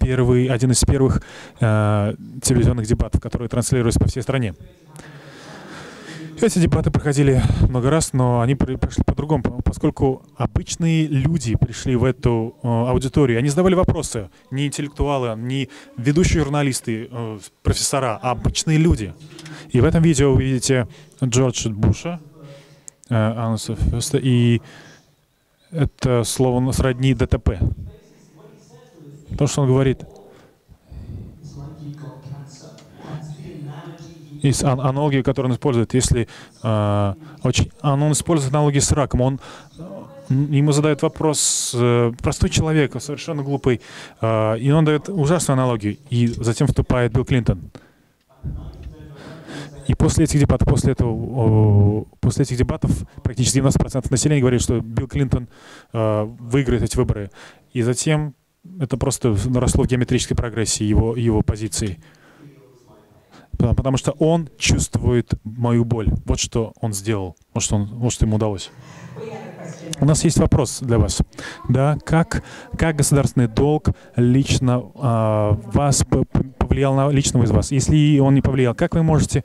Speaker 2: первый, один из первых э, телевизионных дебатов, которые транслировались по всей стране. Эти дебаты проходили много раз, но они прошли по-другому, поскольку обычные люди пришли в эту э, аудиторию. Они задавали вопросы, не интеллектуалы, не ведущие журналисты, э, профессора, а обычные люди. И в этом видео вы видите Джорджа Буша, Анусов. И это слово сродни ДТП. То, что он говорит. Есть аналогии, которые он использует. Если э, очень, он использует аналогии с раком, он ему задают вопрос э, простой человек, совершенно глупый, э, и он дает ужасную аналогию, и затем вступает Билл Клинтон. И после этих дебатов, после этого, после этих дебатов практически 90% населения говорит, что Билл Клинтон э, выиграет эти выборы. И затем это просто наросло в геометрической прогрессии его, его позиции. Потому что он чувствует мою боль. Вот что он сделал, вот что, он, вот что ему удалось. У нас есть вопрос для вас. Да, как, как государственный долг лично э, вас повлиял на личного из вас? Если он не повлиял, как вы можете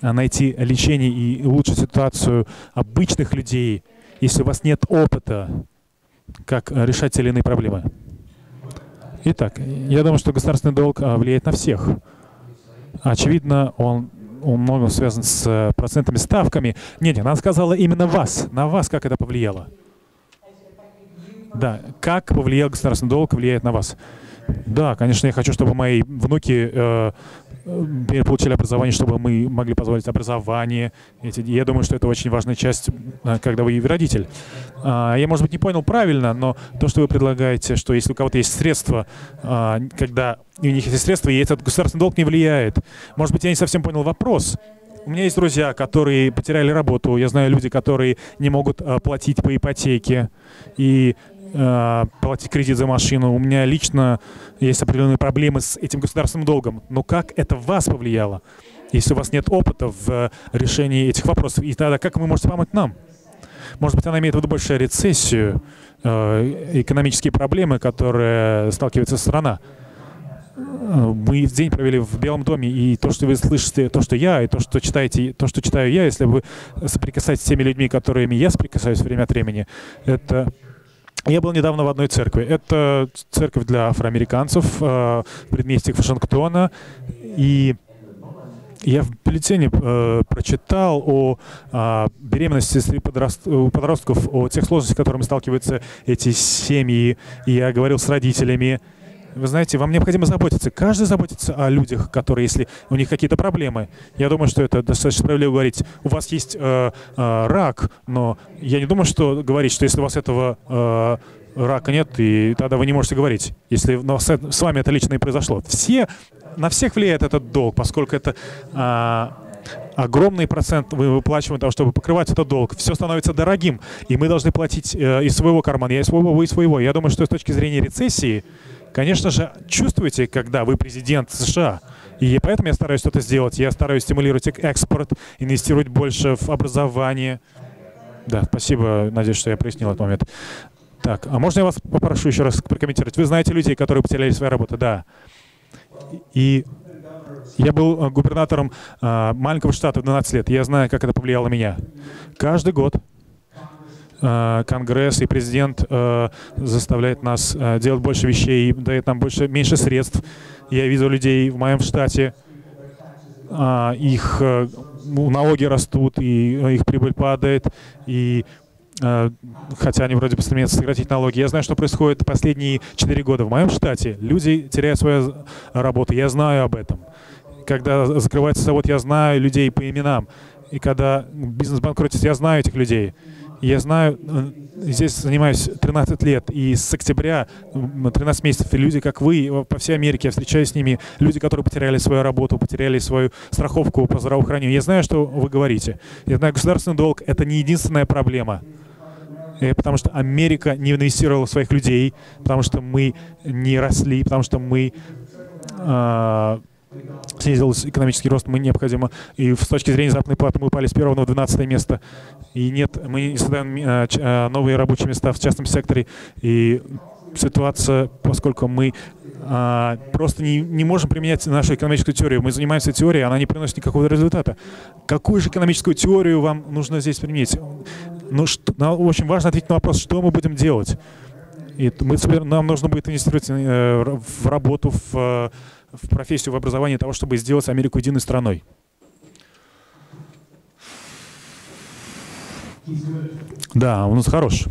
Speaker 2: а, найти лечение и улучшить ситуацию обычных людей, если у вас нет опыта, как решать те или иные проблемы? Итак, я думаю, что государственный долг а, влияет на всех. Очевидно, он он много связан с процентными ставками. Нет, она сказала именно вас, на вас, как это повлияло. Да, как повлиял государственный долг, влияет на вас. Да, конечно, я хочу, чтобы мои внуки э, э, получили образование, чтобы мы могли позволить образование. Я думаю, что это очень важная часть, э, когда вы родитель. А, я, может быть, не понял правильно, но то, что вы предлагаете, что если у кого-то есть средства, а, когда у них есть средства, и этот государственный долг не влияет. Может быть, я не совсем понял вопрос. У меня есть друзья, которые потеряли работу. Я знаю люди, которые не могут платить по ипотеке. И э, платить кредит за машину. У меня лично есть определенные проблемы с этим государственным долгом. Но как это вас повлияло, если у вас нет опыта в решении этих вопросов? И тогда как вы можете помочь нам? Может быть, она имеет в виду большую рецессию, э, экономические проблемы, которые сталкивается страна. мы день провели в Белом доме, и то, что вы слышите, то, что я, и то, что читаете, то, что читаю я, если вы соприкасаетесь с теми людьми, которыми я соприкасаюсь время от времени, это я был недавно в одной церкви. Это церковь для афроамериканцев э, в предместьях Вашингтона. И я в бюллетене э, прочитал о э, беременности среди подраст... подростков, о тех сложностях, с которыми сталкиваются эти семьи. И я говорил с родителями. Вы знаете, вам необходимо заботиться. Каждый заботится о людях, которые, если у них какие-то проблемы. Я думаю, что это достаточно справедливо говорить. У вас есть э, э, рак, но я не думаю, что говорить, что если у вас этого э, рака нет, и тогда вы не можете говорить, если с, вами это лично и произошло. Все, на всех влияет этот долг, поскольку это а, огромный процент мы выплачиваем того, чтобы покрывать этот долг. Все становится дорогим, и мы должны платить э, из своего кармана. Я из своего, вы из своего. Я думаю, что с точки зрения рецессии, конечно же, чувствуете, когда вы президент США. И поэтому я стараюсь что-то сделать. Я стараюсь стимулировать экспорт, инвестировать больше в образование. Да, спасибо. Надеюсь, что я прояснил этот момент. Так, а можно я вас попрошу еще раз прокомментировать? Вы знаете людей, которые потеряли свои работы? Да. И я был э, губернатором э, маленького штата в 12 лет. Я знаю, как это повлияло на меня. Каждый год Конгресс и президент э, заставляет нас э, делать больше вещей, дает нам больше, меньше средств. Я видел людей в моем штате, э, их э, налоги растут, и э, их прибыль падает, и э, хотя они вроде бы стремятся сократить налоги. Я знаю, что происходит последние 4 года в моем штате. Люди теряют свою работу, я знаю об этом когда закрывается завод, я знаю людей по именам. И когда бизнес банкротится, я знаю этих людей. Я знаю, э, здесь занимаюсь 13 лет, и с октября 13 месяцев, и люди, как вы, по всей Америке, я встречаюсь с ними, люди, которые потеряли свою работу, потеряли свою страховку по здравоохранению. Я знаю, что вы говорите. Я знаю, государственный долг — это не единственная проблема. Э, потому что Америка не инвестировала в своих людей, потому что мы не росли, потому что мы э, снизился экономический рост, мы необходимо, и с точки зрения заработной платы мы упали с первого на 12 место, и нет, мы не создаем э, э, новые рабочие места в частном секторе, и ситуация, поскольку мы а, просто не, не можем применять нашу экономическую теорию. Мы занимаемся теорией, она не приносит никакого результата. Какую же экономическую теорию вам нужно здесь применить? Ну, что, нам очень важно ответить на вопрос, что мы будем делать. И мы, нам нужно будет инвестировать э, в работу, в в профессию, в образование того, чтобы сделать Америку единой страной. Да, он хорош.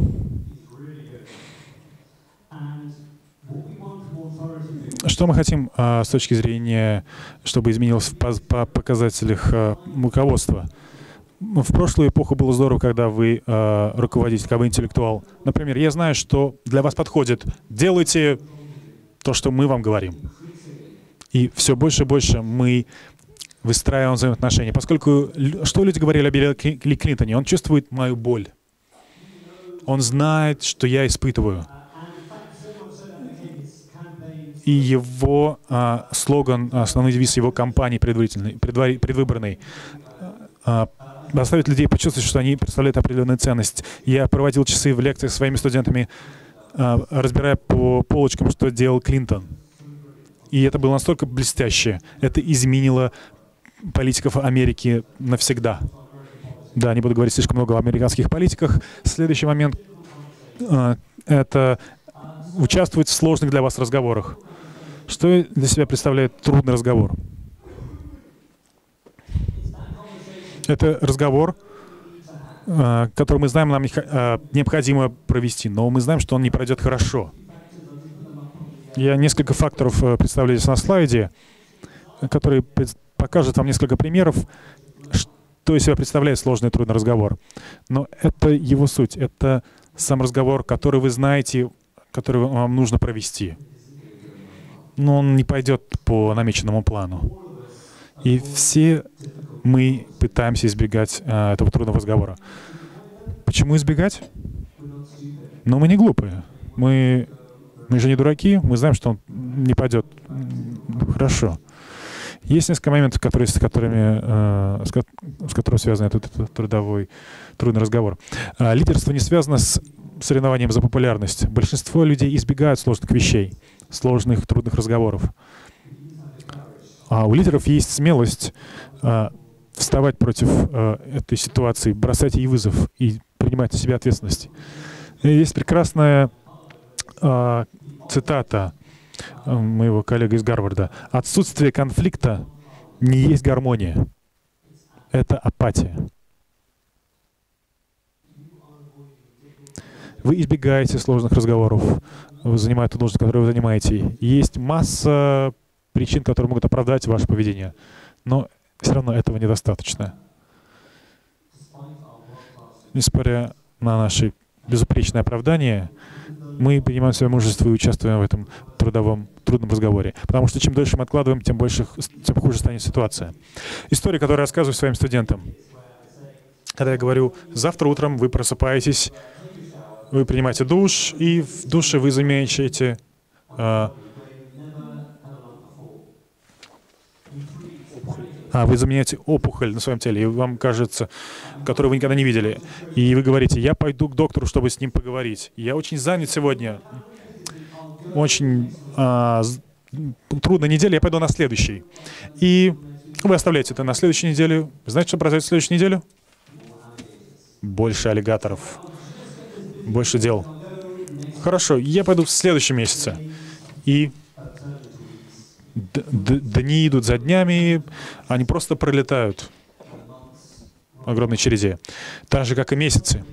Speaker 2: Что мы хотим а, с точки зрения, чтобы изменилось по, по показателях а, руководства? В прошлую эпоху было здорово, когда вы э, руководитель, как бы интеллектуал. Например, я знаю, что для вас подходит. Делайте то, что мы вам говорим. И все больше и больше мы выстраиваем взаимоотношения. Поскольку, что люди говорили о Билли Клинтоне? Он чувствует мою боль. Он знает, что я испытываю. И его а, слоган, основной девиз его кампании предварительной, предвар, предвыборной, а, заставит людей почувствовать, что они представляют определенную ценность. Я проводил часы в лекциях своими студентами, а, разбирая по полочкам, что делал Клинтон. И это было настолько блестяще. Это изменило политиков Америки навсегда. Да, не буду говорить слишком много о американских политиках. Следующий момент э, — это участвовать в сложных для вас разговорах. Что для себя представляет трудный разговор? Это разговор, э, который мы знаем, нам э, необходимо провести, но мы знаем, что он не пройдет хорошо. Я несколько факторов э, представляю здесь на слайде, которые покажут вам несколько примеров, что из себя представляет сложный и трудный разговор. Но это его суть, это сам разговор, который вы знаете, который вам нужно провести. Но он не пойдет по намеченному плану. И все мы пытаемся избегать э, этого трудного разговора. Почему избегать? Но мы не глупые. Мы мы же не дураки, мы знаем, что он не пойдет. Хорошо. Есть несколько моментов, которые, с которыми, э, с, с которыми связан этот, этот трудовой, трудный разговор. Э, лидерство не связано с соревнованием за популярность. Большинство людей избегают сложных вещей, сложных, трудных разговоров. а у лидеров есть смелость а, вставать против а, этой ситуации, бросать ей вызов и принимать на себя ответственность. И есть прекрасная а, цитата моего коллега из Гарварда. «Отсутствие конфликта не есть гармония. Это апатия». Вы избегаете сложных разговоров, вы занимаете должность, которую вы занимаете. Есть масса причин, которые могут оправдать ваше поведение. Но все равно этого недостаточно. Несмотря на наши безупречные оправдания, мы принимаем свое мужество и участвуем в этом трудовом, трудном разговоре. Потому что чем дольше мы откладываем, тем, больше, тем хуже станет ситуация. История, которую я рассказываю своим студентам. Когда я говорю, завтра утром вы просыпаетесь, вы принимаете душ, и в душе вы замечаете э, а вы заменяете опухоль на своем теле, и вам кажется, которую вы никогда не видели, и вы говорите, я пойду к доктору, чтобы с ним поговорить. Я очень занят сегодня, очень а, трудная неделя, я пойду на следующий. И вы оставляете это на следующую неделю. Знаете, что произойдет в следующую неделю? Больше аллигаторов, больше дел. Хорошо, я пойду в следующем месяце. И дни идут за днями, они просто пролетают огромной череде. Так же, как и месяцы.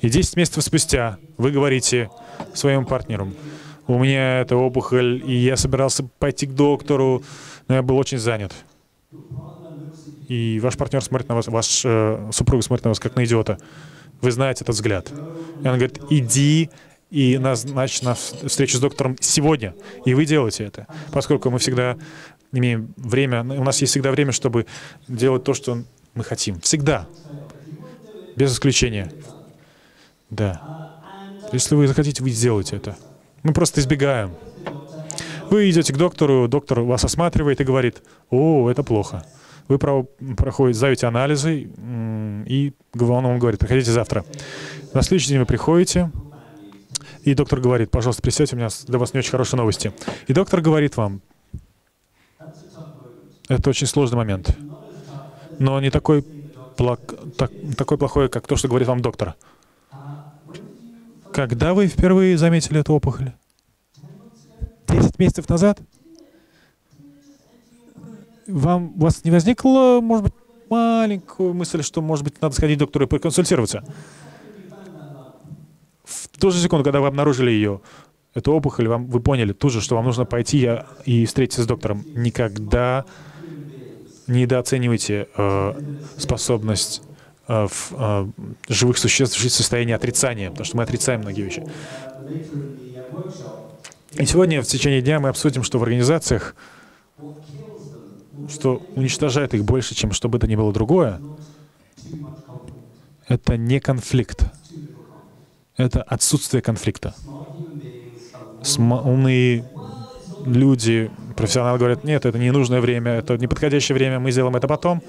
Speaker 2: И 10 месяцев спустя вы говорите своим партнерам, у меня это опухоль, и я собирался пойти к доктору, но я был очень занят. И ваш партнер смотрит на вас, ваш э, супруг смотрит на вас как на идиота. Вы знаете этот взгляд. И он говорит, иди и назначить на встречу с доктором сегодня. И вы делаете это, поскольку мы всегда имеем время, у нас есть всегда время, чтобы делать то, что мы хотим. Всегда. Без исключения. Да. Если вы захотите, вы сделаете это. Мы просто избегаем. Вы идете к доктору, доктор вас осматривает и говорит, о, это плохо. Вы проходите, сдаете анализы, и он вам говорит, приходите завтра. На следующий день вы приходите, и доктор говорит, пожалуйста, присядьте, у меня для вас не очень хорошие новости. И доктор говорит вам, это очень сложный момент, но не такой, так, такой плохой, как то, что говорит вам доктор. Когда вы впервые заметили эту опухоль? Десять месяцев назад? Вам, у вас не возникла, может быть, маленькую мысль, что, может быть, надо сходить к доктору и проконсультироваться? В ту же секунду, когда вы обнаружили ее, эту опухоль, вам, вы поняли тут же, что вам нужно пойти и встретиться с доктором. Никогда не недооценивайте э, способность э, в, э, живых существ жить в состоянии отрицания, потому что мы отрицаем многие вещи. И сегодня в течение дня мы обсудим, что в организациях, что уничтожает их больше, чем что бы то ни было другое, это не конфликт это отсутствие конфликта. умные люди, профессионалы говорят, нет, это не нужное время, это неподходящее время, мы сделаем это потом.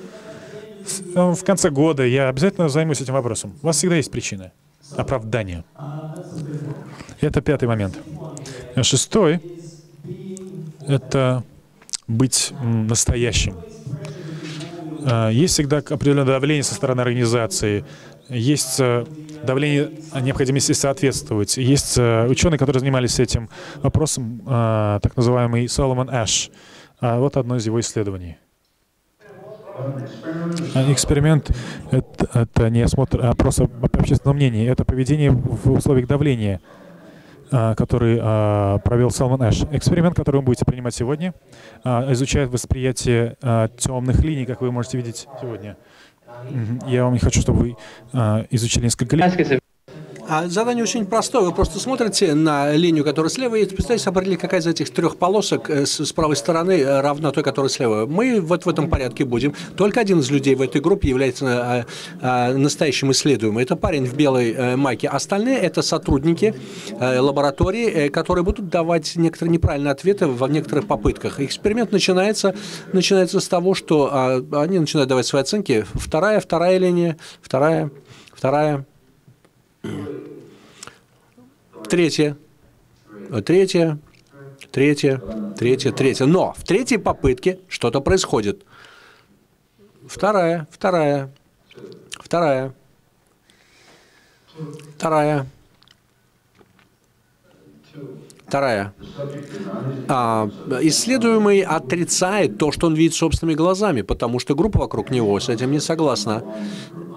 Speaker 2: В э, конце года я обязательно займусь этим вопросом. У вас всегда есть причины. Оправдание. Это пятый момент. Шестой — это быть настоящим. Э, есть всегда определенное давление со стороны организации, есть э, давление необходимости соответствовать. Есть э, ученые, которые занимались этим вопросом, э, так называемый Соломон Эш. А вот одно из его исследований. Эксперимент — это, это не осмотр, а просто общественного мнения. Это поведение в условиях давления, который провел Салман Эш. Эксперимент, который вы будете принимать сегодня, изучает восприятие темных линий, как вы можете видеть сегодня. Я вам не хочу, чтобы вы а, изучили несколько лет.
Speaker 3: А задание очень простое. Вы просто смотрите на линию, которая слева, и пытаетесь определить, какая из этих трех полосок э, с, правой стороны э, равна той, которая слева. Мы вот в этом порядке будем. Только один из людей в этой группе является а, настоящим исследуемым. Это парень в белой майке. Остальные – это сотрудники лаборатории, которые будут давать некоторые неправильные ответы в некоторых попытках. Эксперимент начинается, начинается с того, что а, они начинают давать свои оценки. Вторая, вторая линия, вторая, вторая, Третье. Третье. третья, третья, третья. Но в третьей попытке что-то происходит. Вторая, вторая, вторая, вторая, вторая. А, исследуемый отрицает то, что он видит собственными глазами, потому что группа вокруг него с этим не согласна.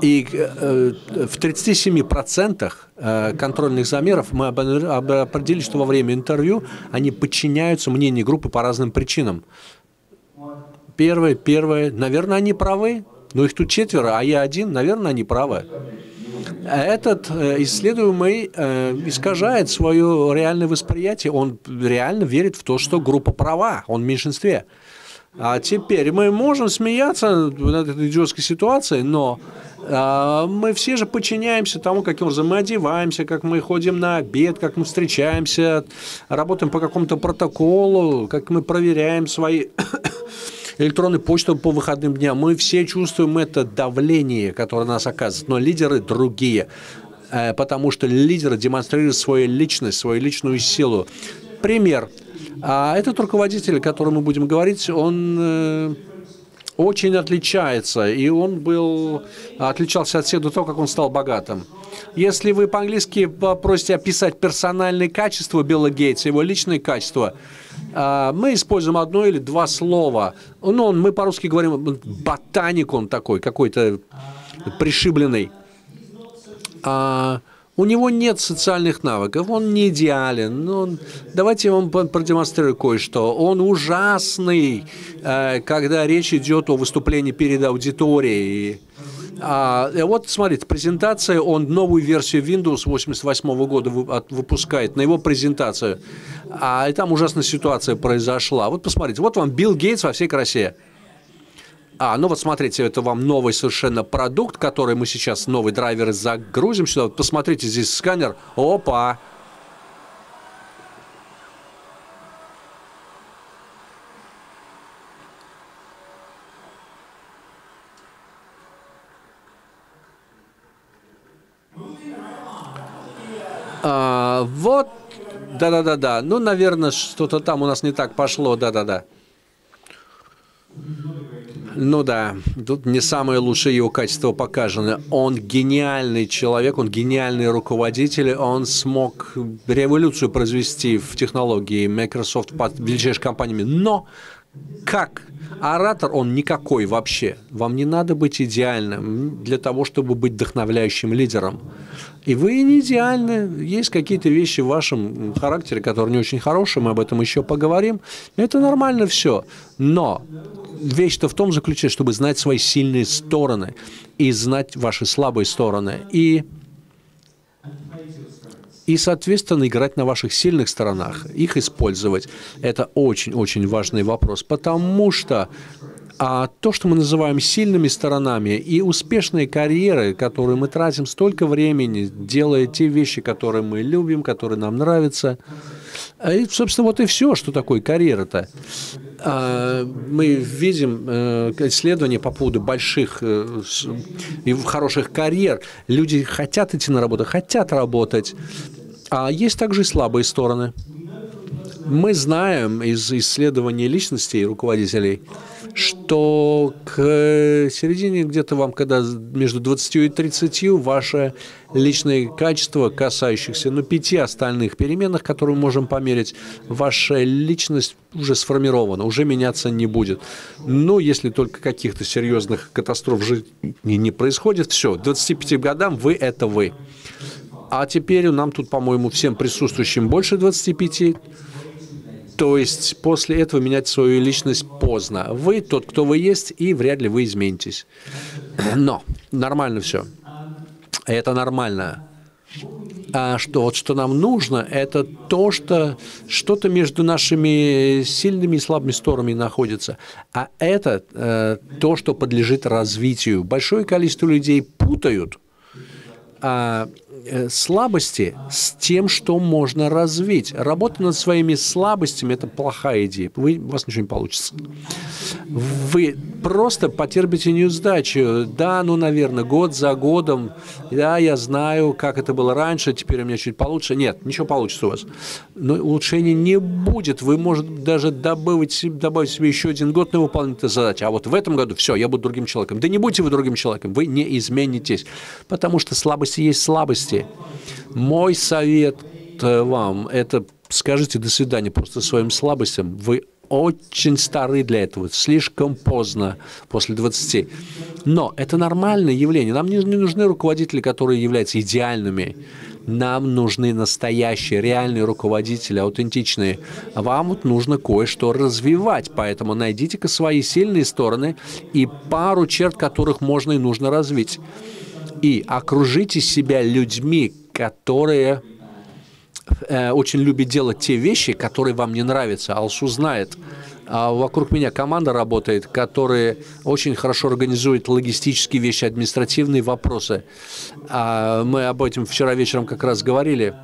Speaker 3: И э, в 37% э, контрольных замеров мы определили, что во время интервью они подчиняются мнению группы по разным причинам. Первое, первое, наверное, они правы, но их тут четверо, а я один, наверное, они правы. Этот э, исследуемый искажает свое реальное восприятие. Он реально верит в то, что группа права, он в меньшинстве. А теперь мы можем смеяться над этой идиотской ситуацией, но а, мы все же подчиняемся тому, каким образом мы одеваемся, как мы ходим на обед, как мы встречаемся, работаем по какому-то протоколу, как мы проверяем свои (coughs) электронные почты по выходным дням. Мы все чувствуем это давление, которое нас оказывает, но лидеры другие, э, потому что лидеры демонстрируют свою личность, свою личную силу. Пример. А этот руководитель, о котором мы будем говорить, он э, очень отличается, и он был, отличался от всех до того, как он стал богатым. Если вы по-английски попросите описать персональные качества Билла Гейтса, его личные качества, а, мы используем одно или два слова. Ну, мы по-русски говорим, ботаник он такой, какой-то пришибленный. А, у него нет социальных навыков, он не идеален. Он... Давайте я вам продемонстрирую кое-что. Он ужасный, э, когда речь идет о выступлении перед аудиторией. А, э, вот, смотрите, презентация, он новую версию Windows 88 года выпускает, на его презентацию. А и там ужасная ситуация произошла. Вот посмотрите, вот вам Билл Гейтс во всей красе. А, ну вот смотрите, это вам новый совершенно продукт, который мы сейчас, новый драйвер загрузим сюда. Вот посмотрите, здесь сканер. Опа! А, вот, да-да-да-да. Ну, наверное, что-то там у нас не так пошло, да-да-да. Ну да, тут не самые лучшие его качества показаны. Он гениальный человек, он гениальный руководитель, он смог революцию произвести в технологии Microsoft под величайшими компаниями. Но как оратор, он никакой вообще. Вам не надо быть идеальным для того, чтобы быть вдохновляющим лидером. И вы не идеальны. Есть какие-то вещи в вашем характере, которые не очень хорошие, мы об этом еще поговорим. Это нормально все. Но вещь-то в том заключается, чтобы знать свои сильные стороны и знать ваши слабые стороны. И и, соответственно, играть на ваших сильных сторонах, их использовать. Это очень-очень важный вопрос, потому что а то, что мы называем сильными сторонами и успешные карьеры, которые мы тратим столько времени, делая те вещи, которые мы любим, которые нам нравятся, а и, собственно, вот и все, что такое карьера-то. А, мы видим э, исследования по поводу больших э, и хороших карьер. Люди хотят идти на работу, хотят работать. А есть также и слабые стороны. Мы знаем из исследований личностей руководителей, что к середине где-то вам, когда между 20 и 30, ваше личные качества, касающихся ну, пяти остальных переменных, которые мы можем померить, ваша личность уже сформирована, уже меняться не будет. Но если только каких-то серьезных катастроф в жизни не происходит, все, к 25 годам вы – это вы. А теперь нам тут, по-моему, всем присутствующим больше 25, то есть после этого менять свою личность поздно. Вы тот, кто вы есть, и вряд ли вы изменитесь. Но нормально все. Это нормально. А что, вот что нам нужно, это то, что что-то между нашими сильными и слабыми сторонами находится. А это э, то, что подлежит развитию. Большое количество людей путают а, слабости с тем, что можно развить. Работа над своими слабостями – это плохая идея. Вы, у вас ничего не получится. Вы просто потерпите неудачу. Да, ну, наверное, год за годом. Да, я знаю, как это было раньше, теперь у меня чуть получше. Нет, ничего получится у вас. Но улучшения не будет. Вы, может, даже добавить, добавить себе еще один год на выполнение этой задачи. А вот в этом году все, я буду другим человеком. Да не будьте вы другим человеком, вы не изменитесь. Потому что слабости есть слабости. Мой совет э, вам – это скажите «до свидания» просто своим слабостям. Вы очень стары для этого, слишком поздно, после 20. Но это нормальное явление. Нам не, не нужны руководители, которые являются идеальными. Нам нужны настоящие, реальные руководители, аутентичные. Вам вот нужно кое-что развивать, поэтому найдите-ка свои сильные стороны и пару черт, которых можно и нужно развить. И окружите себя людьми, которые э, очень любит делать те вещи, которые вам не нравятся. Алсу знает. А вокруг меня команда работает, которая очень хорошо организует логистические вещи, административные вопросы. А мы об этом вчера вечером как раз говорили.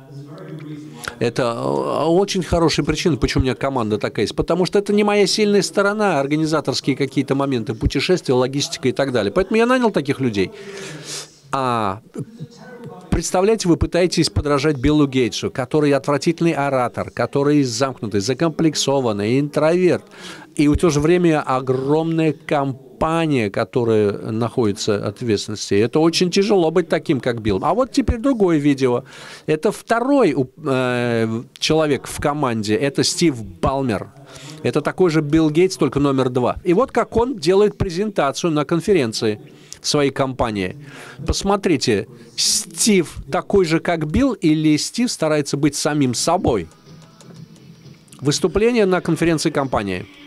Speaker 3: Это э, очень хорошая причина, почему у меня команда такая есть. Потому что это не моя сильная сторона, организаторские какие-то моменты, путешествия, логистика и так далее. Поэтому я нанял таких людей. А представляете, вы пытаетесь подражать Биллу Гейтсу, который отвратительный оратор, который замкнутый, закомплексованный, интроверт. И в то же время огромная компания, которая находится ответственности. Это очень тяжело быть таким, как Билл. А вот теперь другое видео. Это второй э, человек в команде. Это Стив Балмер. Это такой же Билл Гейтс, только номер два. И вот как он делает презентацию на конференции своей компании. Посмотрите, Стив такой же, как Билл, или Стив старается быть самим собой? Выступление на конференции компании –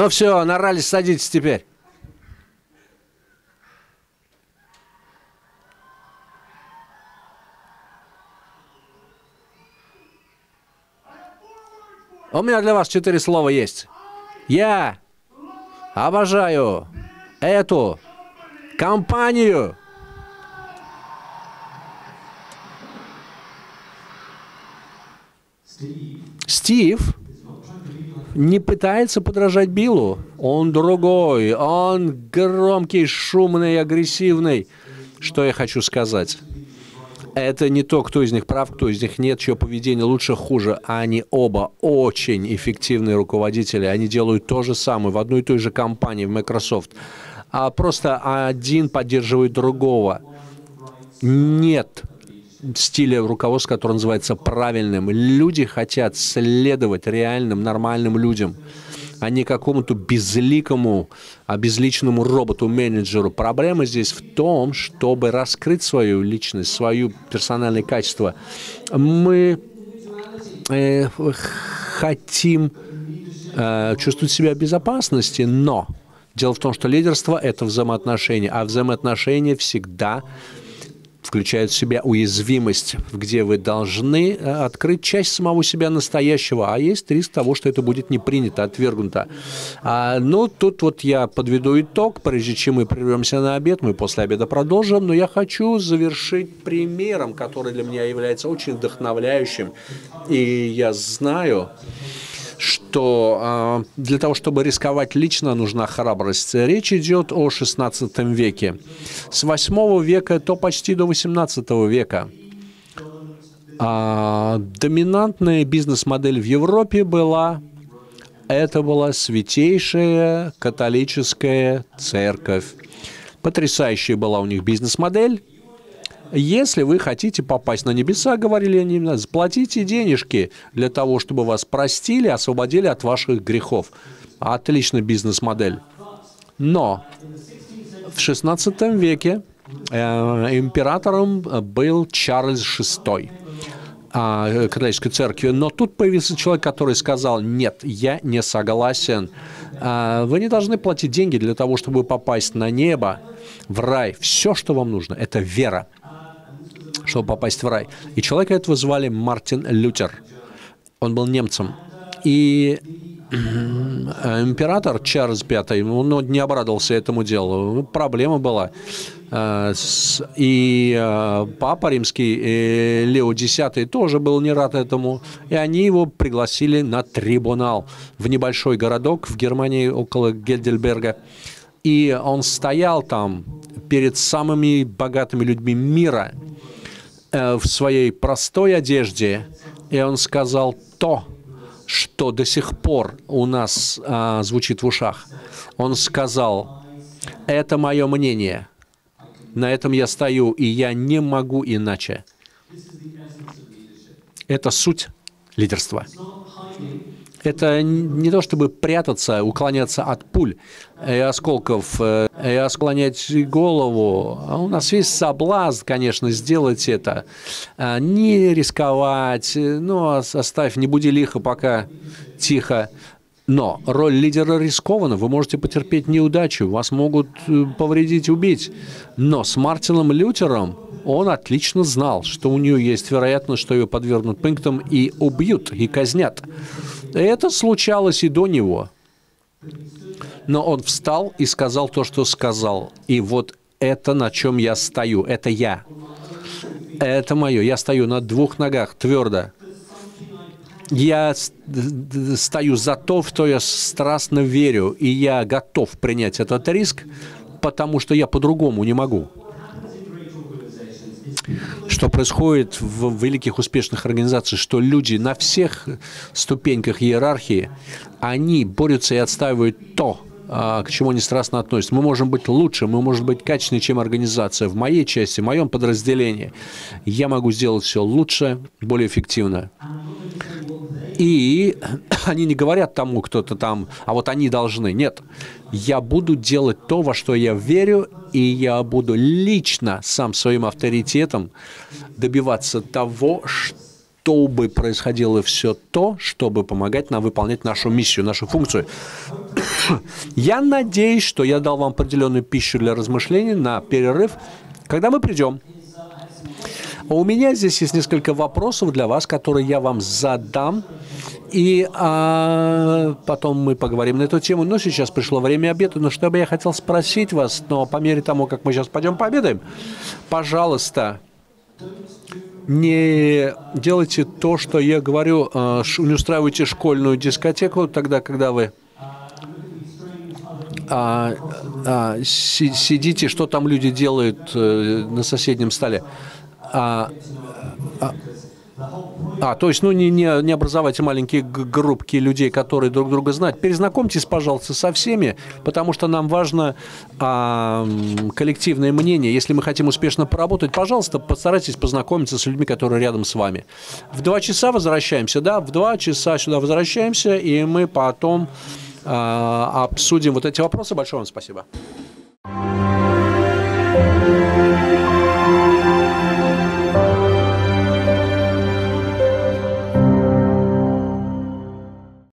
Speaker 3: Ну все, нарались, садитесь теперь. У меня для вас четыре слова есть. Я обожаю эту компанию. Стив не пытается подражать Биллу. Он другой, он громкий, шумный, агрессивный. Что я хочу сказать? Это не то, кто из них прав, кто из них нет, чье поведение лучше, хуже. Они оба очень эффективные руководители. Они делают то же самое в одной и той же компании, в Microsoft. А просто один поддерживает другого. Нет стиля руководства, который называется правильным. Люди хотят следовать реальным, нормальным людям, а не какому-то безликому, обезличенному роботу-менеджеру. Проблема здесь в том, чтобы раскрыть свою личность, свое персональное качество. Мы э, хотим э, чувствовать себя в безопасности, но дело в том, что лидерство – это взаимоотношения, а взаимоотношения всегда включают в себя уязвимость, где вы должны э, открыть часть самого себя настоящего, а есть риск того, что это будет не принято, отвергнуто. А, ну, тут вот я подведу итог, прежде чем мы прервемся на обед, мы после обеда продолжим, но я хочу завершить примером, который для меня является очень вдохновляющим, и я знаю, что э, для того, чтобы рисковать лично, нужна храбрость. Речь идет о XVI веке. С VIII века то почти до XVIII века. А доминантная бизнес-модель в Европе была это была святейшая католическая церковь. Потрясающая была у них бизнес-модель. Если вы хотите попасть на небеса, говорили они, заплатите денежки для того, чтобы вас простили, освободили от ваших грехов. Отличная бизнес-модель. Но в XVI веке э, императором был Чарльз VI а, католической церкви. Но тут появился человек, который сказал, нет, я не согласен. А, вы не должны платить деньги для того, чтобы попасть на небо, в рай. Все, что вам нужно, это вера чтобы попасть в рай. И человека этого звали Мартин Лютер. Он был немцем. И император Чарльз V, он не обрадовался этому делу. Проблема была. Э, и э, Папа Римский, и Лео X тоже был не рад этому. И они его пригласили на трибунал в небольшой городок в Германии около Гельдельберга. И он стоял там перед самыми богатыми людьми мира – Э, в своей простой одежде, и он сказал то, что до сих пор у нас а, звучит в ушах. Он сказал, это мое мнение, на этом я стою, и я не могу иначе. Это суть лидерства. Это не то, чтобы прятаться, уклоняться от пуль и осколков, э, и склонять голову. А у нас есть соблазн, конечно, сделать это. А, не рисковать, ну, оставь, не буди лихо, пока тихо. Но роль лидера рискована, вы можете потерпеть неудачу, вас могут э, повредить, убить. Но с Мартином Лютером он отлично знал, что у нее есть вероятность, что ее подвергнут пунктам и убьют, и казнят. Это случалось и до него. Но он встал и сказал то, что сказал. И вот это, на чем я стою, это я. Это мое. Я стою на двух ногах твердо. Я стою за то, в что я страстно верю, и я готов принять этот риск, потому что я по-другому не могу что происходит в великих успешных организациях, что люди на всех ступеньках иерархии, они борются и отстаивают то, а, к чему они страстно относятся. Мы можем быть лучше, мы можем быть качественнее, чем организация. В моей части, в моем подразделении я могу сделать все лучше, более эффективно. И (clears throat) они не говорят тому кто-то там, а вот они должны. Нет, я буду делать то, во что я верю, и я буду лично сам своим авторитетом добиваться того, чтобы происходило все то, чтобы помогать нам выполнять нашу миссию, нашу функцию. (clears throat) Я надеюсь, что я дал вам определенную пищу для размышлений на перерыв. Когда мы придем, у меня здесь есть несколько вопросов для вас, которые я вам задам. И а, потом мы поговорим на эту тему. Но сейчас пришло время обеда. Но что бы я хотел спросить вас, но по мере тому, как мы сейчас пойдем пообедаем, пожалуйста, не делайте то, что я говорю, а, не устраивайте школьную дискотеку тогда, когда вы а, а, сидите, что там люди делают э, на соседнем столе. А, а, а, то есть, ну, не, не, не образовайте маленькие группки людей, которые друг друга знают. Перезнакомьтесь, пожалуйста, со всеми, потому что нам важно а, коллективное мнение. Если мы хотим успешно поработать, пожалуйста, постарайтесь познакомиться с людьми, которые рядом с вами. В два часа возвращаемся, да, в два часа сюда возвращаемся, и мы потом а, обсудим вот эти вопросы. Большое вам спасибо.